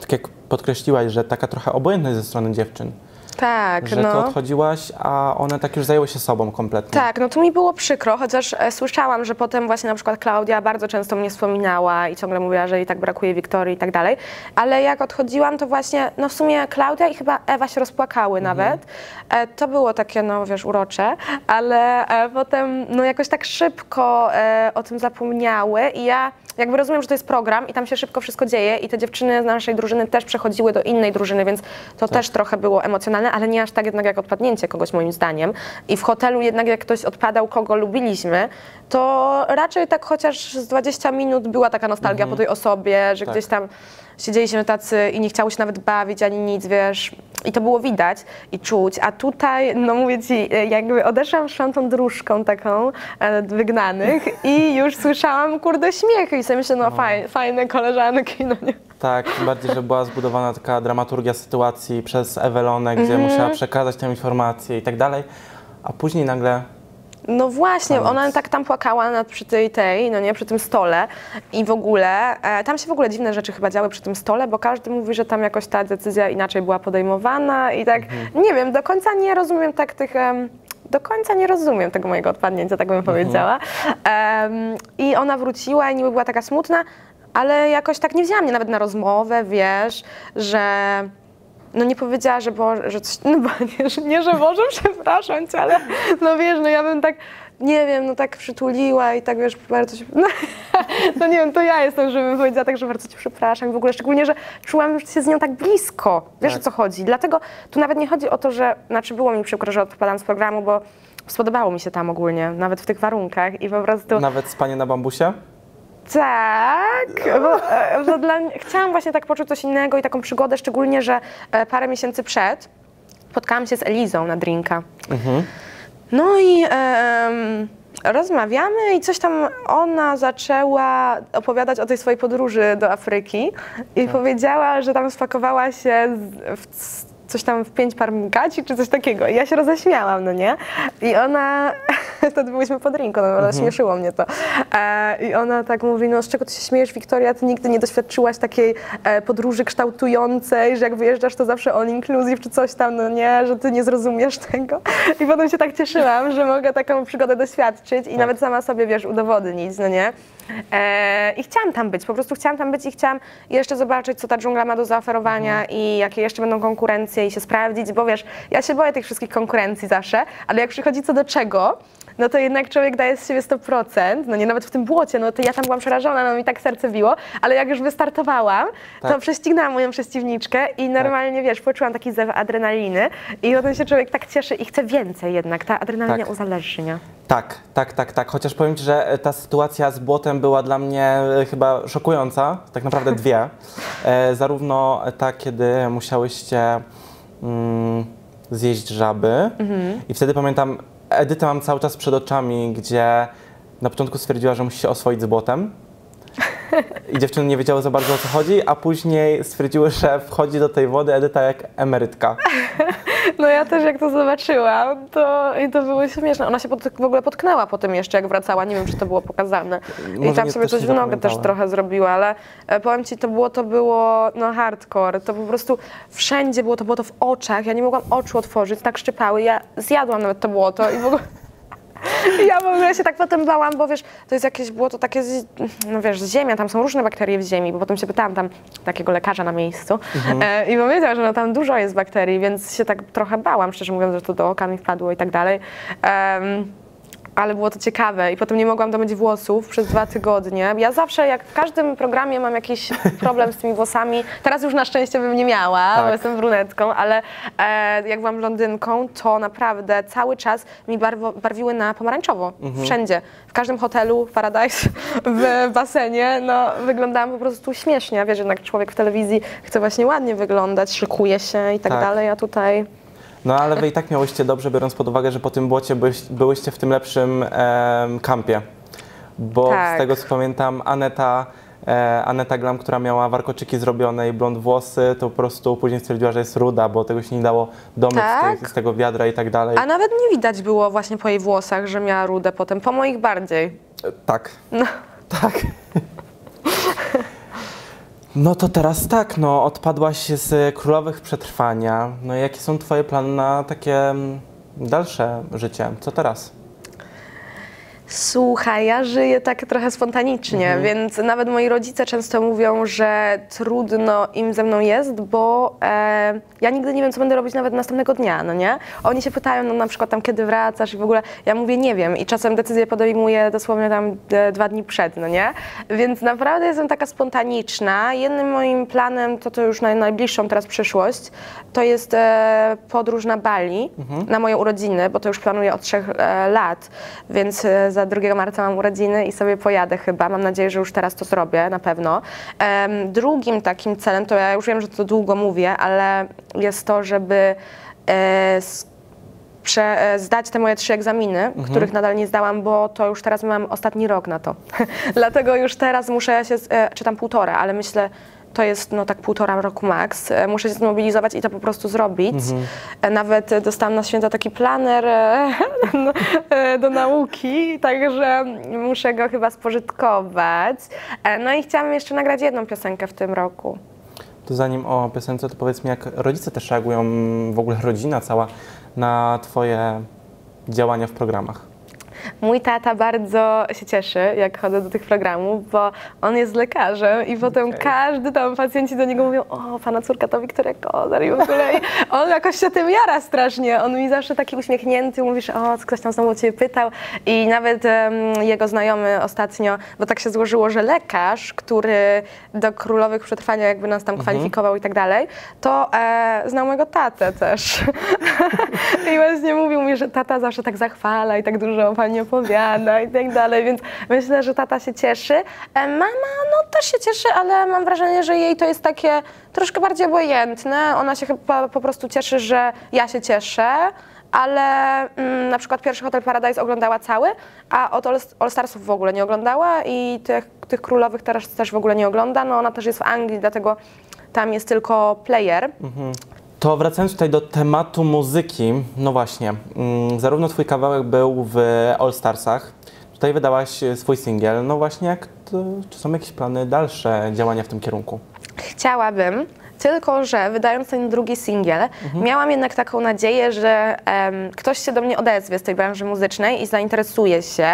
tak jak podkreśliłaś, że taka trochę obojętność ze strony dziewczyn, Tak, że ty no. odchodziłaś, a one tak już zajęły się sobą kompletnie. Tak, no to mi było przykro, chociaż e, słyszałam, że potem właśnie na przykład Klaudia bardzo często mnie wspominała i ciągle mówiła, że jej tak brakuje Wiktorii i tak dalej, ale jak odchodziłam, to właśnie, no w sumie Klaudia i chyba Ewa się rozpłakały nawet. E, to było takie, no wiesz, urocze, ale e, potem no jakoś tak szybko e, o tym zapomniały i ja jakby rozumiem, że to jest program i tam się szybko wszystko dzieje i te dziewczyny z naszej drużyny też przechodziły do innej drużyny, więc to też trochę było emocjonalne, ale nie aż tak jednak jak odpadnięcie kogoś moim zdaniem. I w hotelu jednak jak ktoś odpadał, kogo lubiliśmy, to raczej tak chociaż z 20 minut była taka nostalgia po tej osobie, że Tak. gdzieś tam siedzieliśmy tacy i nie chciało się nawet bawić ani nic, wiesz. I to było widać i czuć. A tutaj, no mówię ci, e, jakby odeszłam szłam tą dróżką taką e, wygnanych i już słyszałam, kurde, śmiechy i sobie myślę, no faj, fajne koleżanki, no nie. Tak, bardziej, że była zbudowana taka dramaturgia sytuacji przez Ewelonę, gdzie Mhm. musiała przekazać tę informację i tak dalej, a później nagle No właśnie, Koniec. ona tak tam płakała nad, przy tej, tej, no nie, przy tym stole i w ogóle, e, tam się w ogóle dziwne rzeczy chyba działy przy tym stole, bo każdy mówi, że tam jakoś ta decyzja inaczej była podejmowana i tak, nie wiem, do końca nie rozumiem tak tych... em, do końca nie rozumiem tego mojego odpadnięcia, tak bym powiedziała. Em, I ona wróciła i niby była taka smutna, ale jakoś tak nie wzięła mnie nawet na rozmowę, wiesz, że no nie powiedziała, że, bo, że coś, no bo nie, że, nie, że Boże, przepraszam cię, ale no wiesz, no ja bym tak, nie wiem, no tak przytuliła i tak wiesz, bardzo się, no, no nie wiem, to ja jestem, żebym powiedziała tak, że bardzo cię przepraszam w ogóle, szczególnie, że czułam się z nią tak blisko, wiesz Tak. o co chodzi, dlatego tu nawet nie chodzi o to, że, znaczy było mi przykro, że odpadam z programu, bo spodobało mi się tam ogólnie, nawet w tych warunkach i po prostu... nawet spanie na bambusie. Tak, bo, e, bo dla chciałam właśnie tak poczuć coś innego i taką przygodę, szczególnie, że e, parę miesięcy przed spotkałam się z Elizą na drinka. No i rozmawiamy i coś tam ona zaczęła opowiadać o tej swojej podróży do Afryki i powiedziała, że tam spakowała się w coś tam w pięć par gaci czy coś takiego. I ja się roześmiałam, no nie? I ona, wtedy byliśmy po drinku, no mhm. śmieszyło mnie to. E, I ona tak mówi, no z czego ty się śmiejesz, Wiktoria, ty nigdy nie doświadczyłaś takiej e, podróży kształtującej, że jak wyjeżdżasz, to zawsze all inclusive czy coś tam, no nie, że ty nie zrozumiesz tego. I potem się tak cieszyłam, że mogę taką przygodę doświadczyć i nawet sama sobie, wiesz, udowodnić, no nie? E, I chciałam tam być, po prostu chciałam tam być i chciałam jeszcze zobaczyć, co ta dżungla ma do zaoferowania i jakie jeszcze będą konkurencje i się sprawdzić, bo wiesz, ja się boję tych wszystkich konkurencji zawsze, ale jak przychodzi co do czego, no to jednak człowiek daje z siebie 100%, no nie nawet w tym błocie, no to ja tam byłam przerażona, no mi tak serce biło, ale jak już wystartowałam, to Tak. prześcignęłam moją przeciwniczkę i normalnie, wiesz, poczułam taki zew adrenaliny i potem się człowiek tak cieszy i chce więcej jednak, ta adrenalina Tak. uzależnia. Tak, tak, tak, tak. Chociaż powiem Ci, że e, ta sytuacja z błotem była dla mnie e, chyba szokująca. Tak naprawdę dwie. E, zarówno ta, kiedy musiałyście mm, zjeść żaby. I wtedy pamiętam, Edytę mam cały czas przed oczami, gdzie na początku stwierdziła, że musi się oswoić z błotem. I dziewczyny nie wiedziały za bardzo o co chodzi, a później stwierdziły, że wchodzi do tej wody Edyta jak emerytka. No ja też jak to zobaczyłam, to, i to było śmieszne. Ona się pod, w ogóle potknęła po tym jeszcze, jak wracała. Nie wiem, czy to było pokazane. I Może tam nie, sobie coś w nogę też trochę zrobiła, ale e, powiem ci, to było, to było no hardcore. To po prostu wszędzie było, to było to w oczach. Ja nie mogłam oczu otworzyć, tak szczypały. Ja zjadłam nawet to błoto i w ogóle... I Ja w ogóle się tak potem bałam, bo wiesz, to jest jakieś błoto takie, z, no wiesz, z ziemia, tam są różne bakterie w ziemi, bo potem się pytałam tam takiego lekarza na miejscu e, i powiedział, że no tam dużo jest bakterii, więc się tak trochę bałam, szczerze mówiąc, że to do oka mi wpadło i tak dalej. Em, ale było to ciekawe i potem nie mogłam domyć włosów przez dwa tygodnie. Ja zawsze, jak w każdym programie mam jakiś problem z tymi włosami, teraz już na szczęście bym nie miała, Tak. bo jestem brunetką, ale e, jak byłam blondynką, to naprawdę cały czas mi barwo, barwiły na pomarańczowo, wszędzie. W każdym hotelu, w Paradise, w basenie, no wyglądałam po prostu śmiesznie. Wiesz, jednak człowiek w telewizji chce właśnie ładnie wyglądać, szykuje się i tak, Tak. dalej, a tutaj... No ale wy i tak miałyście dobrze, biorąc pod uwagę, że po tym błocie byś, byłyście w tym lepszym em, kampie. Bo Tak. z tego co pamiętam, Aneta, e, Aneta Glam, która miała warkoczyki zrobione i blond włosy, to po prostu później stwierdziła, że jest ruda, bo tego się nie dało domyć Tak? z, tych, z tego wiadra i tak dalej. A nawet nie widać było właśnie po jej włosach, że miała rudę potem, po moich bardziej. E, Tak. No. Tak. No to teraz tak, no odpadłaś z Królowych Przetrwania. No jakie są twoje plany na takie mm, dalsze życie? Co teraz? Słuchaj, ja żyję tak trochę spontanicznie, więc nawet moi rodzice często mówią, że trudno im ze mną jest, bo e, ja nigdy nie wiem, co będę robić nawet następnego dnia, no nie? Oni się pytają, no na przykład tam, kiedy wracasz i w ogóle, ja mówię, nie wiem i czasem decyzję podejmuję dosłownie tam e, dwa dni przed, no nie? Więc naprawdę jestem taka spontaniczna. Jednym moim planem, to to już na najbliższą teraz przyszłość, to jest e, podróż na Bali na moje urodziny, bo to już planuję od trzech e, lat, więc e, za 2 marca mam urodziny i sobie pojadę chyba. Mam nadzieję, że już teraz to zrobię, na pewno. Drugim takim celem, to ja już wiem, że to długo mówię, ale jest to, żeby e, prze, e, zdać te moje trzy egzaminy, których nadal nie zdałam, bo to już teraz mam ostatni rok na to. Dlatego już teraz muszę się, e, czy tam półtora, ale myślę, to jest no tak półtora roku max. E, Muszę się zmobilizować i to po prostu zrobić. E, Nawet dostałam na święta taki planer e, no, do nauki, także muszę go chyba spożytkować. No i chciałam jeszcze nagrać jedną piosenkę w tym roku. To zanim o piosence, to powiedz mi, jak rodzice też reagują, w ogóle rodzina cała, na Twoje działania w programach. Mój tata bardzo się cieszy, jak chodzę do tych programów, bo on jest lekarzem i potem Okej. każdy tam pacjenci do niego mówią, o, pana córka to Wiktoria Kozar i w ogóle i on jakoś się tym jara strasznie. On mi zawsze taki uśmiechnięty, mówisz, o, ktoś tam znowu o ciebie pytał i nawet em, jego znajomy ostatnio, bo tak się złożyło, że lekarz, który do Królowych Przetrwania jakby nas tam kwalifikował i tak dalej, to e, znał mojego tatę też. I właśnie mówił mi, że tata zawsze tak zachwala i tak dużo o pani opowiada i tak dalej, więc myślę, że tata się cieszy. E, Mama no też się cieszy, ale mam wrażenie, że jej to jest takie troszkę bardziej obojętne. Ona się chyba po prostu cieszy, że ja się cieszę. Ale mm, na przykład pierwszy Hotel Paradise oglądała cały, a od All, Starsów w ogóle nie oglądała i tych, tych królowych teraz też w ogóle nie ogląda. No ona też jest w Anglii, dlatego tam jest tylko player. To wracając tutaj do tematu muzyki, no właśnie, mm, zarówno Twój kawałek był w All Starsach, tutaj wydałaś swój singiel, no właśnie, jak to, czy są jakieś plany dalsze działania w tym kierunku? Chciałabym, tylko że wydając ten drugi singiel, miałam jednak taką nadzieję, że em, ktoś się do mnie odezwie z tej branży muzycznej i zainteresuje się,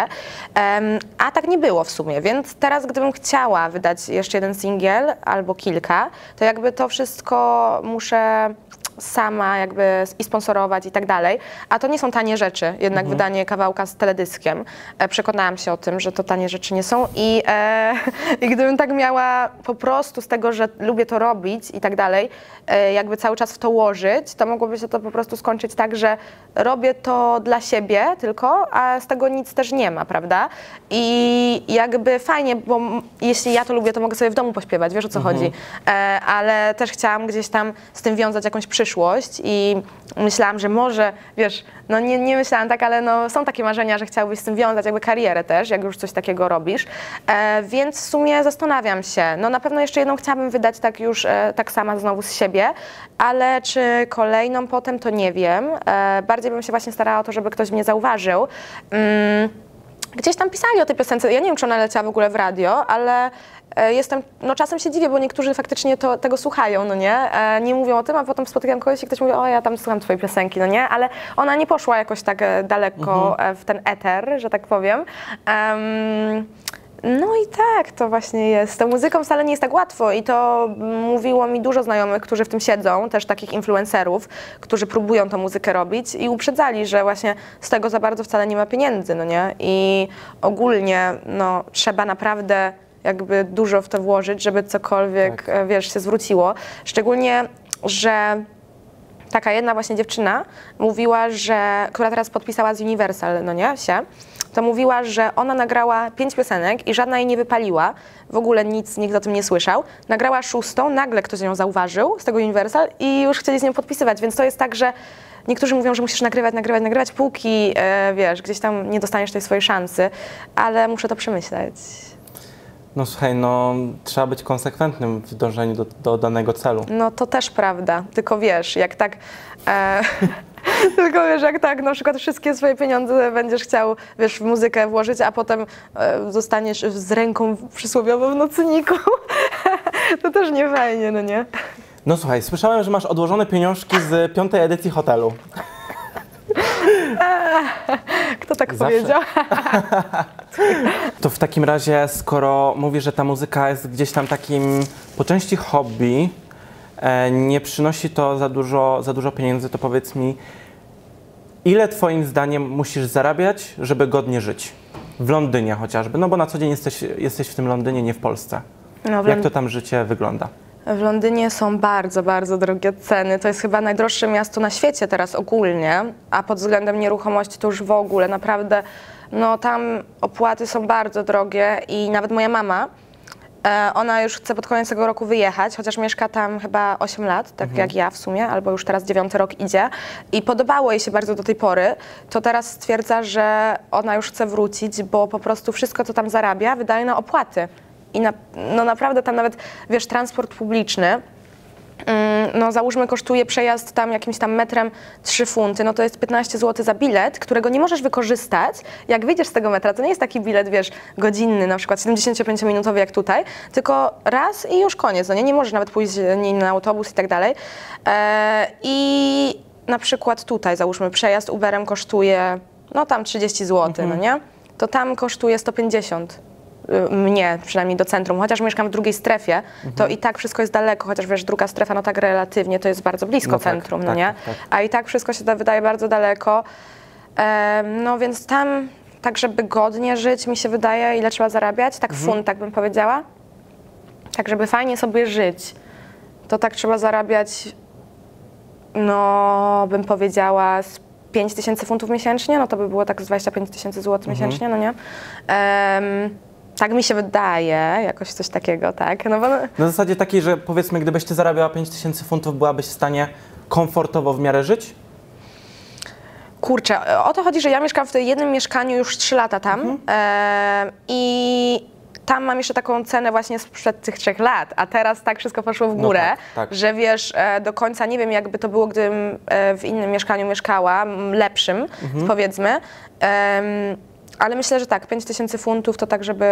em, a tak nie było w sumie, więc teraz gdybym chciała wydać jeszcze jeden singiel albo kilka, to jakby to wszystko muszę sama jakby i sponsorować i tak dalej, a to nie są tanie rzeczy, jednak wydanie kawałka z teledyskiem. E, przekonałam się o tym, że to tanie rzeczy nie są i, e, i gdybym tak miała po prostu z tego, że lubię to robić i tak dalej, e, jakby cały czas w to łożyć, to mogłoby się to po prostu skończyć tak, że robię to dla siebie tylko, a z tego nic też nie ma, prawda? I jakby fajnie, bo jeśli ja to lubię, to mogę sobie w domu pośpiewać, wiesz o co chodzi. E, ale też chciałam gdzieś tam z tym wiązać jakąś przyszłość i myślałam, że może, wiesz, no nie, nie myślałam tak, ale no są takie marzenia, że chciałabyś z tym wiązać jakby karierę też, jak już coś takiego robisz. E, więc w sumie zastanawiam się. No na pewno jeszcze jedną chciałabym wydać tak już, e, tak sama znowu z siebie, ale czy kolejną potem, to nie wiem. E, bardziej bym się właśnie starała o to, żeby ktoś mnie zauważył. Mm, Gdzieś tam pisali o tej piosence. Ja nie wiem, czy ona leciała w ogóle w radio, ale e, jestem, no czasem się dziwię, bo niektórzy faktycznie to, tego słuchają, no nie? E, nie mówią o tym, a potem spotykam kogoś i ktoś mówi, o ja tam słucham twojej piosenki, no nie? Ale ona nie poszła jakoś tak e, daleko e, w ten eter, że tak powiem. Em, no i tak to właśnie jest. Z tą muzyką wcale nie jest tak łatwo i to mówiło mi dużo znajomych, którzy w tym siedzą, też takich influencerów, którzy próbują tą muzykę robić i uprzedzali, że właśnie z tego za bardzo wcale nie ma pieniędzy, no nie? I ogólnie no, trzeba naprawdę jakby dużo w to włożyć, żeby cokolwiek, Tak. e, wiesz, się zwróciło. Szczególnie, że taka jedna właśnie dziewczyna mówiła, że, która teraz podpisała z Universal, no nie, się, to mówiła, że ona nagrała pięć piosenek i żadna jej nie wypaliła, w ogóle nic, nikt o tym nie słyszał. Nagrała szóstą, nagle ktoś ją zauważył z tego Universal i już chcieli z nią podpisywać, więc to jest tak, że niektórzy mówią, że musisz nagrywać, nagrywać, nagrywać, póki, e, wiesz, gdzieś tam nie dostaniesz tej swojej szansy, ale muszę to przemyśleć. No słuchaj, no trzeba być konsekwentnym w dążeniu do, do danego celu. No to też prawda, tylko wiesz, jak tak. E, tylko wiesz, jak tak na przykład wszystkie swoje pieniądze będziesz chciał, wiesz, w muzykę włożyć, a potem e, zostaniesz z ręką przysłowiową w nocniku. to też nie fajnie, no nie? No słuchaj, słyszałem, że masz odłożone pieniążki z piątej edycji hotelu. Kto tak Zawsze. powiedział? To w takim razie, skoro mówisz, że ta muzyka jest gdzieś tam takim po części hobby, nie przynosi to za dużo, za dużo pieniędzy, to powiedz mi, ile twoim zdaniem musisz zarabiać, żeby godnie żyć? W Londynie chociażby, no bo na co dzień jesteś, jesteś w tym Londynie, nie w Polsce. No, w, Jak to tam życie wygląda? w Londynie są bardzo, bardzo drogie ceny. To jest chyba najdroższe miasto na świecie teraz ogólnie, a pod względem nieruchomości to już w ogóle naprawdę, no tam opłaty są bardzo drogie i nawet moja mama, e, ona już chce pod koniec tego roku wyjechać, chociaż mieszka tam chyba 8 lat, tak jak ja w sumie, albo już teraz dziewiąty rok idzie. I podobało jej się bardzo do tej pory, to teraz stwierdza, że ona już chce wrócić, bo po prostu wszystko, co tam zarabia, wydaje na opłaty. I na, no naprawdę tam nawet, wiesz, transport publiczny, no załóżmy kosztuje przejazd tam jakimś tam metrem 3 funty, no to jest 15 zł za bilet, którego nie możesz wykorzystać. Jak wyjdziesz z tego metra, to nie jest taki bilet, wiesz, godzinny, na przykład 75-minutowy jak tutaj, tylko raz i już koniec, no nie, nie możesz nawet pójść nie, na autobus i tak dalej. E, I na przykład tutaj, załóżmy, przejazd Uberem kosztuje, no tam 30 zł, no nie? To tam kosztuje 150 y, mnie, przynajmniej do centrum, chociaż mieszkam w drugiej strefie, to i tak wszystko jest daleko, chociaż wiesz, druga strefa, no tak relatywnie to jest bardzo blisko No tak, centrum, no tak, nie? tak, tak. A i tak wszystko się da- wydaje bardzo daleko. No więc tam, tak żeby godnie żyć, mi się wydaje, ile trzeba zarabiać, tak Mhm. funt, tak bym powiedziała. Tak, żeby fajnie sobie żyć, to tak trzeba zarabiać, no bym powiedziała, z 5 tysięcy funtów miesięcznie, no to by było tak z 25 tysięcy złotych Mhm. miesięcznie, no nie? Em, tak mi się wydaje, jakoś coś takiego, tak? No bo no, Na zasadzie takiej, że powiedzmy, gdybyś ty zarabiała 5000 funtów, byłabyś w stanie komfortowo w miarę żyć? Kurczę, o to chodzi, że ja mieszkam w tym jednym mieszkaniu już 3 lata tam Mhm. e, i tam mam jeszcze taką cenę właśnie sprzed tych trzech lat, a teraz tak wszystko poszło w No górę, tak, tak. że wiesz, e, do końca nie wiem jakby to było, gdybym e, w innym mieszkaniu mieszkała, lepszym Mhm. powiedzmy, ale myślę, że tak, 5 tysięcy funtów to tak, żeby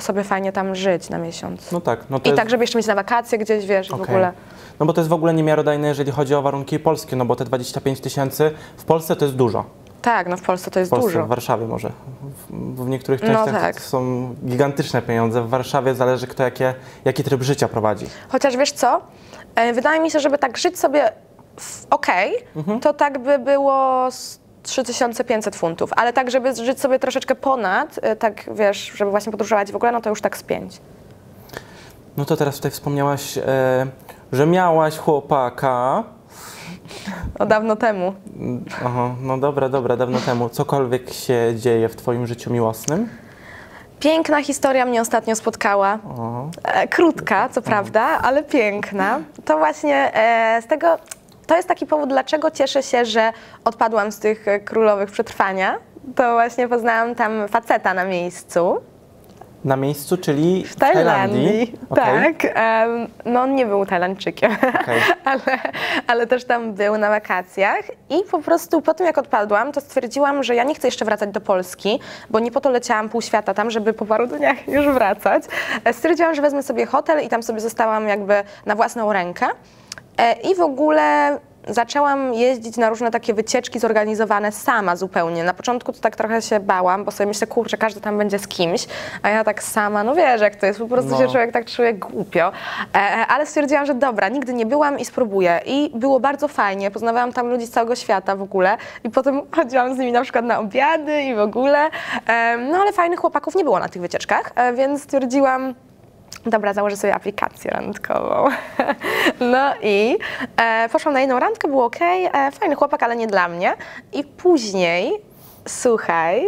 sobie fajnie tam żyć na miesiąc. No tak. No I jest... tak, żeby jeszcze mieć na wakacje gdzieś, wiesz, w Okej. ogóle. No bo to jest w ogóle niemiarodajne, jeżeli chodzi o warunki polskie, no bo te 25 tysięcy w Polsce to jest dużo. Tak, no w Polsce to jest W Polsce, dużo. w Warszawie może. W, w niektórych No częściach tak. to są gigantyczne pieniądze. W Warszawie zależy kto jakie, jaki tryb życia prowadzi. Chociaż wiesz co? E, Wydaje mi się, żeby tak żyć sobie w- okej, to tak by było 3500 funtów, ale tak, żeby żyć sobie troszeczkę ponad, y, tak wiesz, żeby właśnie podróżować w ogóle, no to już tak z 5. No to teraz tutaj wspomniałaś, e, że miałaś chłopaka. O dawno temu. Aha, no dobra, dobra, dawno temu. Cokolwiek się dzieje w twoim życiu miłosnym? Piękna historia mnie ostatnio spotkała. E, krótka, co prawda, ale piękna. To właśnie e, z tego, to jest taki powód, dlaczego cieszę się, że odpadłam z tych e, królowych przetrwania. To właśnie poznałam tam faceta na miejscu. na miejscu, czyli W Tajlandii. Okej, Tak. em, no on nie był Tajlandczykiem, okej. ale, ale też tam był na wakacjach. I po prostu po tym, jak odpadłam, to stwierdziłam, że ja nie chcę jeszcze wracać do Polski, bo nie po to leciałam pół świata tam, żeby po paru dniach już wracać. E, Stwierdziłam, że wezmę sobie hotel i tam sobie zostałam jakby na własną rękę. E, I w ogóle zaczęłam jeździć na różne takie wycieczki zorganizowane sama zupełnie. Na początku to tak trochę się bałam, bo sobie myślę, kurczę, każdy tam będzie z kimś, a ja tak sama, no wiesz jak to jest, po prostu No. się człowiek tak czuje głupio. E, e, ale stwierdziłam, że dobra, nigdy nie byłam i spróbuję. I było bardzo fajnie, poznawałam tam ludzi z całego świata w ogóle i potem chodziłam z nimi na przykład na obiady i w ogóle. E, no ale fajnych chłopaków nie było na tych wycieczkach, e, więc stwierdziłam, Dobra, założę sobie aplikację randkową. No i e, poszłam na jedną randkę, było ok, e, fajny chłopak, ale nie dla mnie. I później, słuchaj,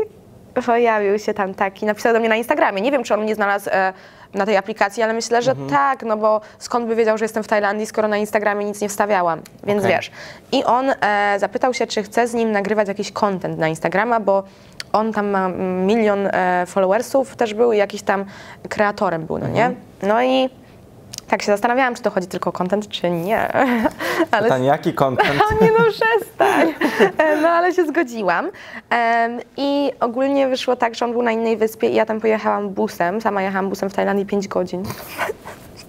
pojawił się tam taki, napisał do mnie na Instagramie. Nie wiem, czy on mnie znalazł e, na tej aplikacji, ale myślę, że tak, no bo skąd by wiedział, że jestem w Tajlandii, skoro na Instagramie nic nie wstawiałam, więc Okej. wiesz. I on e, zapytał się, czy chcę z nim nagrywać jakiś content na Instagrama, bo on tam ma milion e, followersów też był i jakiś tam kreatorem był, no nie? No i tak się zastanawiałam, czy to chodzi tylko o content, czy nie. Ale Pytanie, jaki content? o nie no, przestań. E, No ale się zgodziłam. I ogólnie wyszło tak, że on był na innej wyspie i ja tam pojechałam busem. Sama jechałam busem w Tajlandii 5 godzin.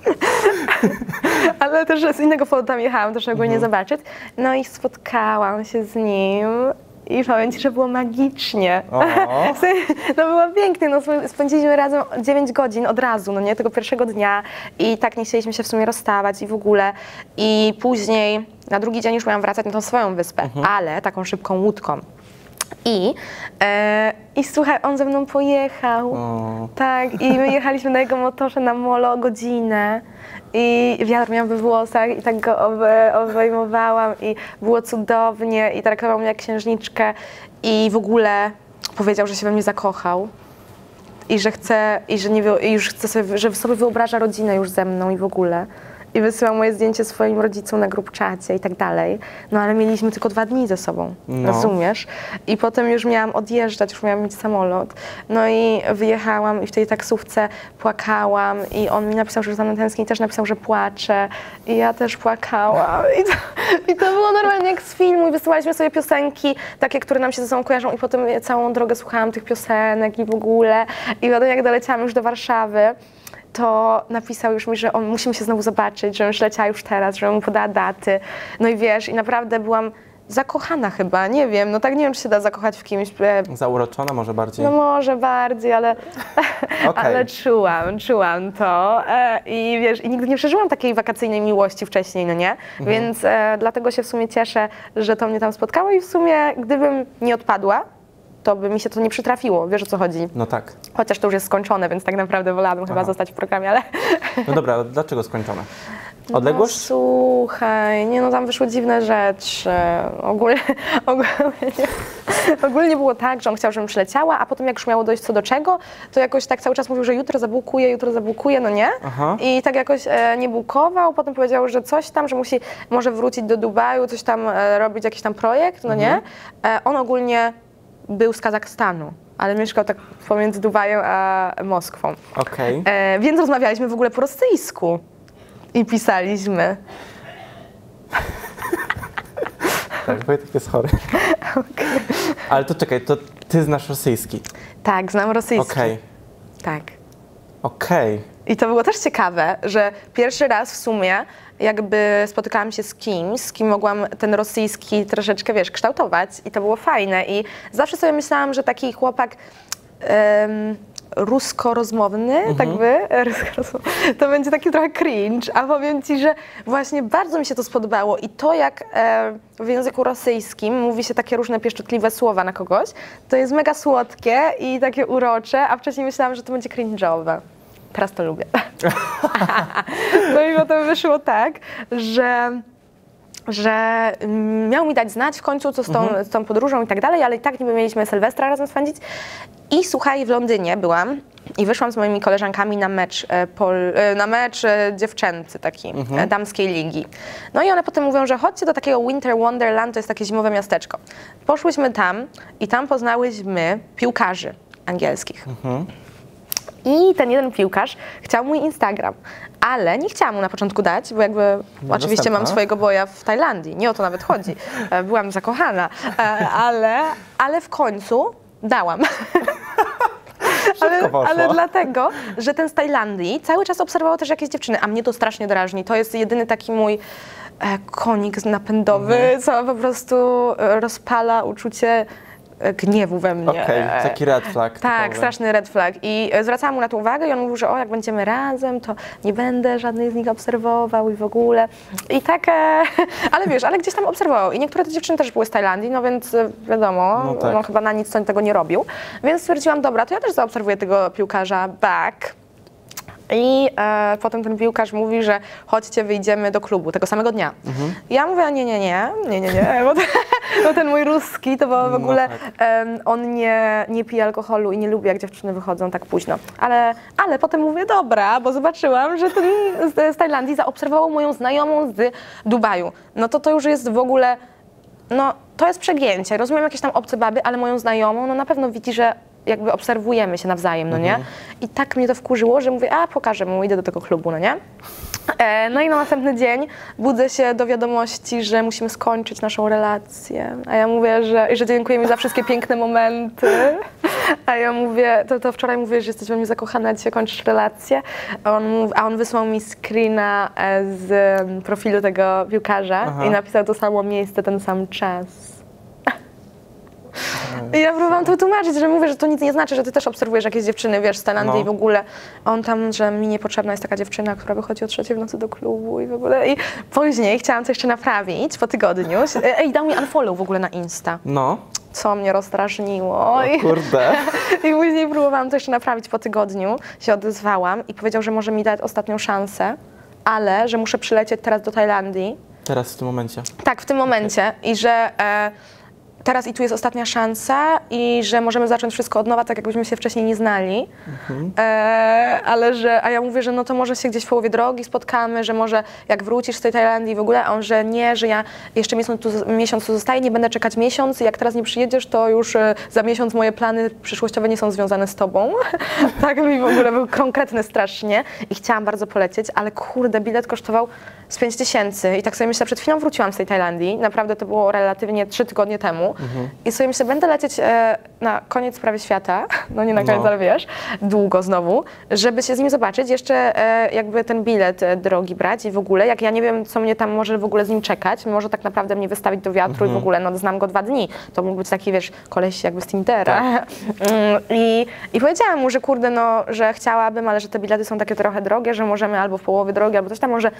ale też z innego powodu tam jechałam, też ogólnie zobaczyć. No i spotkałam się z nim. I powiem Ci, że było magicznie. No było pięknie, no sp- spędziliśmy razem 9 godzin od razu, no nie, tego pierwszego dnia i tak nie chcieliśmy się w sumie rozstawać i w ogóle. I później na drugi dzień już miałam wracać na tą swoją wyspę, ale taką szybką łódką. I, e, I słuchaj, on ze mną pojechał. O. Tak, i my jechaliśmy na jego motorze na molo godzinę. I wiatr miał we włosach i tak go obe, obejmowałam i było cudownie i traktował mnie jak księżniczkę i w ogóle powiedział, że się we mnie zakochał i że chce, i że nie, i już chce sobie, że sobie wyobraża rodzinę już ze mną i w ogóle. I wysyłał moje zdjęcie swoim rodzicom na grupczacie i tak dalej. No ale mieliśmy tylko dwa dni ze sobą, No. rozumiesz? I potem już miałam odjeżdżać, już miałam mieć samolot. No i wyjechałam i w tej taksówce płakałam i on mi napisał, że za mną tęskni, też napisał, że płacze i ja też płakałam. I to, I to było normalnie jak z filmu i wysyłaliśmy sobie piosenki, takie, które nam się ze sobą kojarzą i potem całą drogę słuchałam tych piosenek i w ogóle. I potem jak doleciałam już do Warszawy, to napisał już mi, że on musimy się znowu zobaczyć, żebym już leciała już teraz, żebym mu podała daty. No i wiesz, i naprawdę byłam zakochana chyba, nie wiem, no tak nie wiem, czy się da zakochać w kimś. e, Zauroczona może bardziej? No może bardziej, ale, Okej. ale czułam, czułam to e, i wiesz, i nigdy nie przeżyłam takiej wakacyjnej miłości wcześniej, no nie? Mhm. Więc e, dlatego się w sumie cieszę, że to mnie tam spotkało i w sumie gdybym nie odpadła, to by mi się to nie przytrafiło, wiesz o co chodzi. No tak. Chociaż to już jest skończone, więc tak naprawdę wolałabym chyba zostać w programie, ale... No dobra, dlaczego skończone? Odległość? No, słuchaj, nie no, tam wyszły dziwne rzeczy. Ogólnie, ogólnie, ogólnie było tak, że on chciał, żebym przyleciała, a potem jak już miało dojść co do czego, to jakoś tak cały czas mówił, że jutro zabukuje, jutro zabukuje, no nie? Aha. I tak jakoś e, nie bukował, potem powiedział, że coś tam, że musi może wrócić do Dubaju, coś tam e, robić, jakiś tam projekt, no nie? E, on ogólnie był z Kazachstanu, ale mieszkał tak pomiędzy Dubajem a Moskwą. Okej. E, więc rozmawialiśmy w ogóle po rosyjsku i pisaliśmy. Tak, Wojtek jest chory. Ale to czekaj, to ty znasz rosyjski. Tak, znam rosyjski. Okej. Tak. Okej. I to było też ciekawe, że pierwszy raz w sumie jakby spotykałam się z kimś, z kim mogłam ten rosyjski troszeczkę, wiesz, kształtować i to było fajne. I zawsze sobie myślałam, że taki chłopak em, rusko-rozmowny, tak by, to będzie taki trochę cringe, a powiem Ci, że właśnie bardzo mi się to spodobało i to jak e, w języku rosyjskim mówi się takie różne pieszczotliwe słowa na kogoś, to jest mega słodkie i takie urocze, a wcześniej myślałam, że to będzie cringe'owe. Teraz to lubię. no i potem wyszło tak, że że miał mi dać znać w końcu, co z tą, z tą podróżą i tak dalej, ale i tak niby mieliśmy Sylwestra razem spędzić. I słuchaj, w Londynie byłam i wyszłam z moimi koleżankami na mecz, e, pol, e, na mecz e, dziewczęcy taki, e, damskiej ligi. No i one potem mówią, że chodźcie do takiego Winter Wonderland, to jest takie zimowe miasteczko. Poszłyśmy tam i tam poznałyśmy piłkarzy angielskich. I ten jeden piłkarz chciał mój Instagram, ale nie chciałam mu na początku dać, bo jakby oczywiście mam swojego boja w Tajlandii, nie o to nawet chodzi. E, Byłam zakochana, E, ale, ale w końcu dałam. Ale, ale dlatego, że ten z Tajlandii cały czas obserwował też jakieś dziewczyny, a mnie to strasznie drażni. To jest jedyny taki mój e, konik napędowy, Mhm. co po prostu rozpala uczucie gniewu we mnie. Okej, taki red flag. Tak, typowy. straszny red flag. I e, zwracałam mu na to uwagę i on mówił, że o, jak będziemy razem, to nie będę żadnej z nich obserwował i w ogóle. I tak, e, ale wiesz, ale gdzieś tam obserwował. I niektóre te dziewczyny też były z Tajlandii, no więc e, wiadomo, No no, tak. chyba na nic tego nie robił. Więc stwierdziłam, dobra, to ja też zaobserwuję tego piłkarza back. I e, potem ten piłkarz mówi, że chodźcie, wyjdziemy do klubu tego samego dnia. Mhm. Ja mówię, nie, nie, nie, nie, nie, nie, bo, ten- bo ten mój ruski to bo w No ogóle tak. em, on nie, nie pije alkoholu i nie lubi, jak dziewczyny wychodzą tak późno. Ale, ale potem mówię, dobra, bo zobaczyłam, że ten z, z Tajlandii zaobserwował moją znajomą z Dubaju. No to to już jest w ogóle, no to jest przegięcie. Rozumiem jakieś tam obce baby, ale moją znajomą, no na pewno widzi, że jakby obserwujemy się nawzajem, no nie? I tak mnie to wkurzyło, że mówię, a pokażę mu, idę do tego klubu, no nie? E, no i na następny dzień budzę się do wiadomości, że musimy skończyć naszą relację. A ja mówię, że, że dziękuję mi za wszystkie piękne momenty. A ja mówię, to, to wczoraj mówię, że jesteś we mnie zakochana, dzisiaj kończysz relację. A on, mów, a on wysłał mi screena e, z em, profilu tego piłkarza Aha. i napisał to samo miejsce, ten sam czas. I ja próbowałam to tłumaczyć, że mówię, że to nic nie znaczy, że ty też obserwujesz jakieś dziewczyny, wiesz, z Tajlandii No. i w ogóle. On tam, że mi niepotrzebna jest taka dziewczyna, która wychodzi o trzeciej w nocy do klubu i w ogóle. I później chciałam to jeszcze naprawić po tygodniu. Ej, dał mi unfollow w ogóle na Insta, No, co mnie rozdrażniło. I, kurde. I później próbowałam to jeszcze naprawić po tygodniu, się odezwałam i powiedział, że może mi dać ostatnią szansę, ale że muszę przylecieć teraz do Tajlandii. Teraz w tym momencie. Tak, w tym momencie i że e, teraz i tu jest ostatnia szansa i że możemy zacząć wszystko od nowa, tak jakbyśmy się wcześniej nie znali. E, ale że, a ja mówię, że no to może się gdzieś w połowie drogi spotkamy, że może jak wrócisz z tej Tajlandii w ogóle, a on, że nie, że ja jeszcze miesiąc tu, miesiąc tu zostaję, nie będę czekać miesiąc jak teraz nie przyjedziesz, to już e, za miesiąc moje plany przyszłościowe nie są związane z tobą. tak mi w ogóle był konkretny strasznie i chciałam bardzo polecieć, ale kurde, bilet kosztował z 5 tysięcy. I tak sobie myślę, przed chwilą wróciłam z tej Tajlandii, naprawdę to było relatywnie 3 tygodnie temu. I sobie myślę, będę lecieć e, na koniec prawie świata, no nie na koniec, No. ale wiesz, długo znowu, żeby się z nim zobaczyć, jeszcze e, jakby ten bilet e, drogi brać i w ogóle, jak ja nie wiem, co mnie tam może w ogóle z nim czekać, może tak naprawdę mnie wystawić do wiatru i w ogóle, no znam go dwa dni, to mógł być taki, wiesz, koleś jakby z Tindera. Mm, I, I powiedziałam mu, że kurde, no, że chciałabym, ale że te bilety są takie trochę drogie, że możemy albo w połowie drogi, albo coś tam, może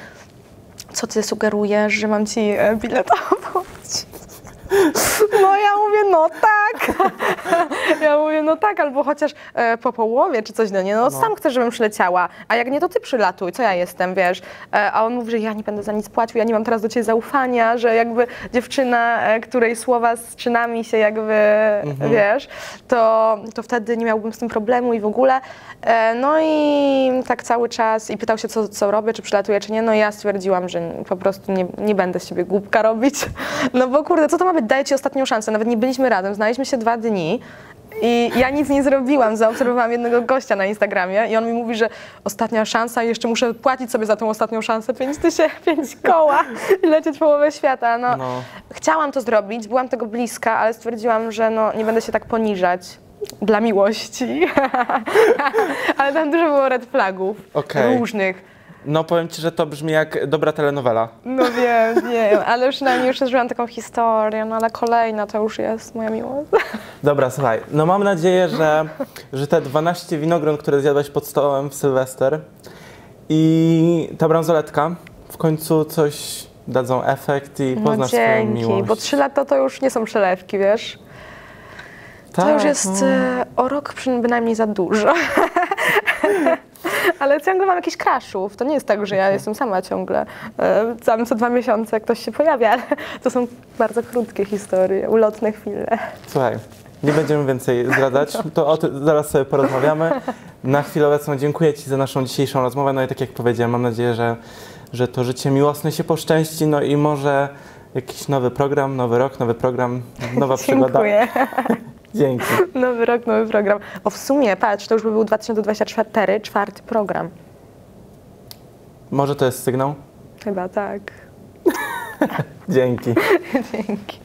co ty sugerujesz, że mam ci e, bilet opłacić? No ja mówię, no tak. Ja mówię, no tak, albo chociaż e, po połowie czy coś, no nie, no, sam chcę, żebym przyleciała, a jak nie, to ty przylatuj, co ja jestem, wiesz. E, a on mówi, że ja nie będę za nic płacił, ja nie mam teraz do ciebie zaufania, że jakby dziewczyna, e, której słowa z czynami się jakby, wiesz, to, to wtedy nie miałbym z tym problemu i w ogóle. E, no i tak cały czas i pytał się, co, co robię, czy przylatuję, czy nie, no ja stwierdziłam, że po prostu nie, nie będę z siebie głupka robić, no bo kurde, co to ma być, daję ci ostatnią szansę, nawet nie byliśmy razem, znaliśmy się dwa dni i ja nic nie zrobiłam, zaobserwowałam jednego gościa na Instagramie i on mi mówi, że ostatnia szansa i jeszcze muszę płacić sobie za tą ostatnią szansę, pięć tysięcy, pięć koła i lecieć połowę świata, no. No. Chciałam to zrobić, byłam tego bliska, ale stwierdziłam, że no, nie będę się tak poniżać dla miłości. ale tam dużo było red flagów Okej. różnych. No powiem Ci, że to brzmi jak dobra telenowela. No wiem, wiem, ale przynajmniej już zrobiłam taką historię, no ale kolejna to już jest moja miłość. Dobra, słuchaj, no mam nadzieję, że, że te 12 winogron, które zjadłeś pod stołem w Sylwester i ta bransoletka w końcu coś dadzą efekt i No poznasz swoją dzięki, miłość. bo trzy lata to już nie są przelewki, wiesz? To Tak, już jest no. e, o rok przy- bynajmniej za dużo. Ale ciągle mam jakichś crashów. To nie jest tak, że ja jestem sama ciągle. E, Tam co dwa miesiące ktoś się pojawia, ale to są bardzo krótkie historie, ulotne chwile. Słuchaj, nie będziemy więcej zdradzać, to o tym zaraz sobie porozmawiamy. Na chwilę obecną dziękuję Ci za naszą dzisiejszą rozmowę. No i tak jak powiedziałem, mam nadzieję, że, że to życie miłosne się poszczęści, no i może jakiś nowy program, nowy rok, nowy program, nowa przygoda. Dziękuję. Dzięki. Nowy rok, nowy program. O w sumie, patrz, to już by był 2024, czwarty program. Może to jest sygnał? Chyba tak. Dzięki. Dzięki.